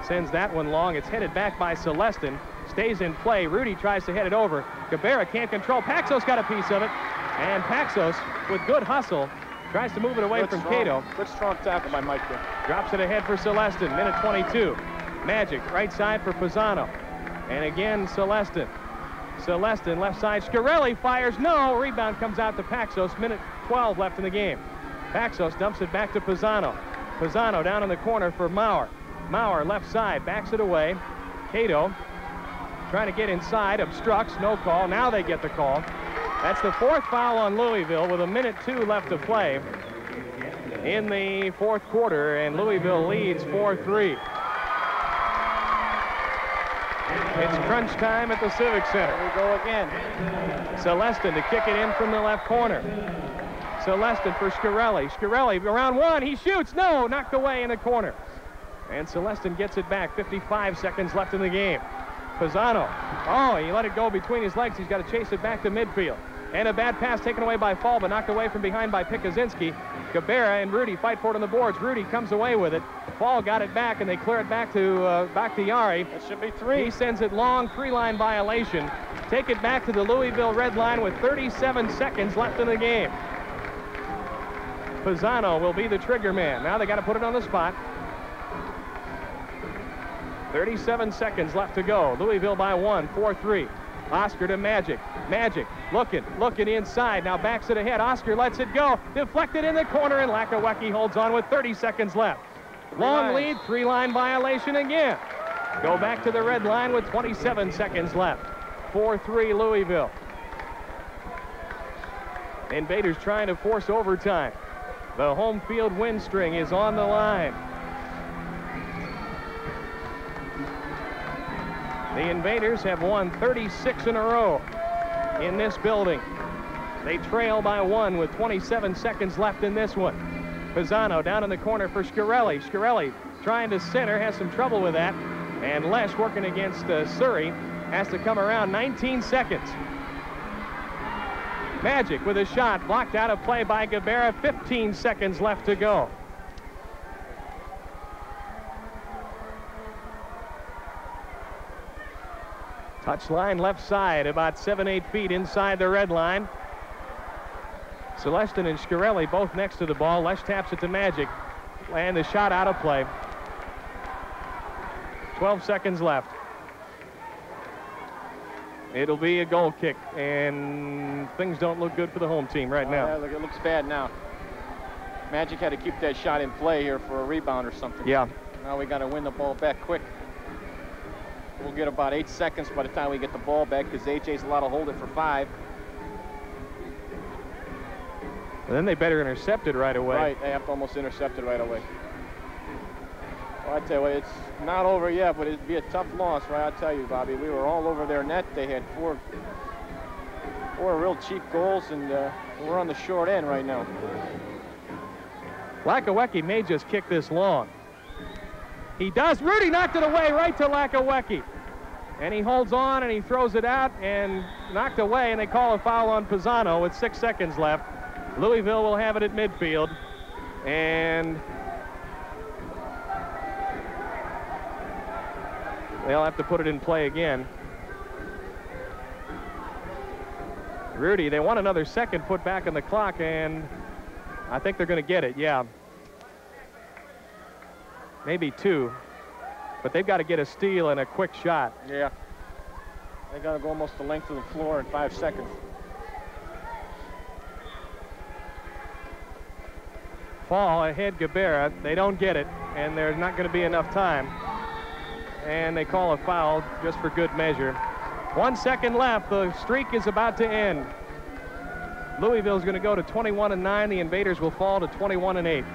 Speaker 1: sends that one long. It's headed back by Celestin. Stays in play. Rudy tries to head it over. Gabarra can't control. Paxos got a piece of it. And Paxos, with good hustle, tries to move it away
Speaker 2: good
Speaker 1: from Cato.
Speaker 2: Good strong tackle by Mike there.
Speaker 1: Drops it ahead for Celestin. Minute 22. Magic, right side for Pisano. And again, Celestin. Celestin, left side. Scarelli fires. No. Rebound comes out to Paxos. Minute 12 left in the game. Paxos dumps it back to Pisano. Pisano down in the corner for Maurer. Maurer left side, backs it away. Cato trying to get inside, obstructs, no call. Now they get the call. That's the fourth foul on Louisville with a minute two left to play in the fourth quarter, and Louisville leads 4-3. It's crunch time at the Civic Center.
Speaker 2: Here we go again.
Speaker 1: Celestin to kick it in from the left corner. Celestin for Scarelli. Scarelli around one. He shoots. No, knocked away in the corner. And Celestin gets it back. 55 seconds left in the game. Pisano. Oh, he let it go between his legs. He's got to chase it back to midfield. And a bad pass taken away by Fall, but knocked away from behind by Pikuzinski. Gabarra and Rudy fight for it on the boards. Rudy comes away with it. Fall got it back, and they clear it back to uh, back to Yari.
Speaker 2: It should be three.
Speaker 1: He sends it long, three-line violation. Take it back to the Louisville red line with 37 seconds left in the game. Pisano will be the trigger man. Now they got to put it on the spot. 37 seconds left to go. Louisville by one, 4-3. Oscar to Magic. Magic looking, looking inside. Now backs it ahead. Oscar lets it go. Deflected in the corner, and Lachowecki holds on with 30 seconds left. Long lead, three-line violation again. Go back to the red line with 27 seconds left. 4-3 Louisville. Invaders trying to force overtime. The home field win string is on the line. The Invaders have won 36 in a row in this building. They trail by one with 27 seconds left in this one. Pisano down in the corner for Scarelli. Scarelli trying to center, has some trouble with that. And Lesh working against uh, Surrey has to come around 19 seconds. Magic with a shot blocked out of play by Gabarra. 15 seconds left to go. Touch line left side, about seven, eight feet inside the red line. Celestin and Scarelli both next to the ball. Lesh taps it to Magic. And the shot out of play. 12 seconds left. It'll be a goal kick, and things don't look good for the home team right now.
Speaker 2: Uh, look, it looks bad now. Magic had to keep that shot in play here for a rebound or something.
Speaker 1: Yeah.
Speaker 2: Now we got to win the ball back quick. We'll get about eight seconds by the time we get the ball back because AJ's allowed to hold it for five.
Speaker 1: And then they better intercept it right away.
Speaker 2: Right, they have to almost intercept it right away. Well, I tell you what, it's not over yet, but it'd be a tough loss, right? I tell you, Bobby, we were all over their net. They had four, four real cheap goals, and uh, we're on the short end right now.
Speaker 1: Lachowecki may just kick this long. He does. Rudy knocked it away right to Lachowecki. And he holds on and he throws it out and knocked away, and they call a foul on Pisano with six seconds left. Louisville will have it at midfield. And they'll have to put it in play again. Rudy, they want another second put back on the clock, and I think they're going to get it, yeah. Maybe two. But they've got to get a steal and a quick shot.
Speaker 2: Yeah. They got to go almost the length of the floor in five seconds.
Speaker 1: Fall ahead Gabarra. They don't get it, and there's not going to be enough time. And they call a foul just for good measure. One second left. The streak is about to end. Louisville's going to go to 21 and 9. The Invaders will fall to 21 and 8.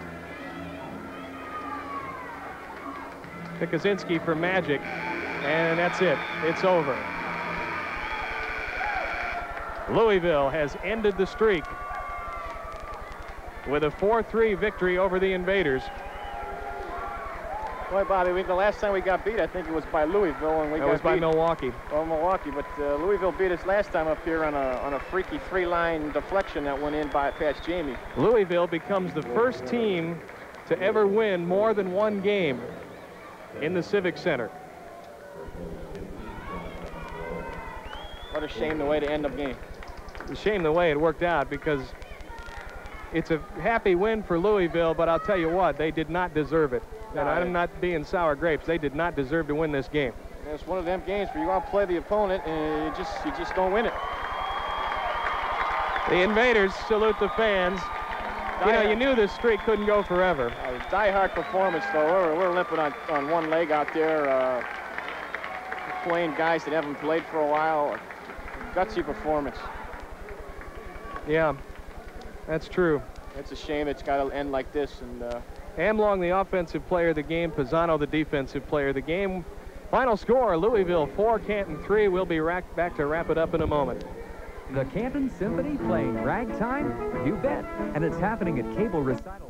Speaker 1: Pikuzinski for Magic, and that's it. It's over. Louisville has ended the streak with a 4-3 victory over the Invaders.
Speaker 2: Boy, Bobby, we, the last time we got beat, I think it was by Louisville, and we
Speaker 1: that
Speaker 2: got
Speaker 1: was by
Speaker 2: beat,
Speaker 1: Milwaukee.
Speaker 2: Oh, Milwaukee, but uh, Louisville beat us last time up here on a on a freaky three-line deflection that went in by past Jamie.
Speaker 1: Louisville becomes the first team to ever win more than one game in the Civic Center.
Speaker 2: What a shame the way to end the game.
Speaker 1: A shame the way it worked out because it's a happy win for Louisville, but I'll tell you what, they did not deserve it. And I'm not being sour grapes. They did not deserve to win this game.
Speaker 2: It's one of them games where you want to play the opponent and you just you just don't win it.
Speaker 1: The Invaders salute the fans. You know, you knew this streak couldn't go forever.
Speaker 2: Uh, die-hard performance, though. We're, we're limping on, on one leg out there, uh, playing guys that haven't played for a while. Gutsy performance.
Speaker 1: Yeah, that's true.
Speaker 2: It's a shame it's got to end like this. And uh,
Speaker 1: Amlong, the offensive player of the game. Pisano, the defensive player of the game. Final score, Louisville 4, Canton 3. We'll be back to wrap it up in a moment.
Speaker 3: The Canton Symphony playing ragtime? You bet. And it's happening at Cable Recital.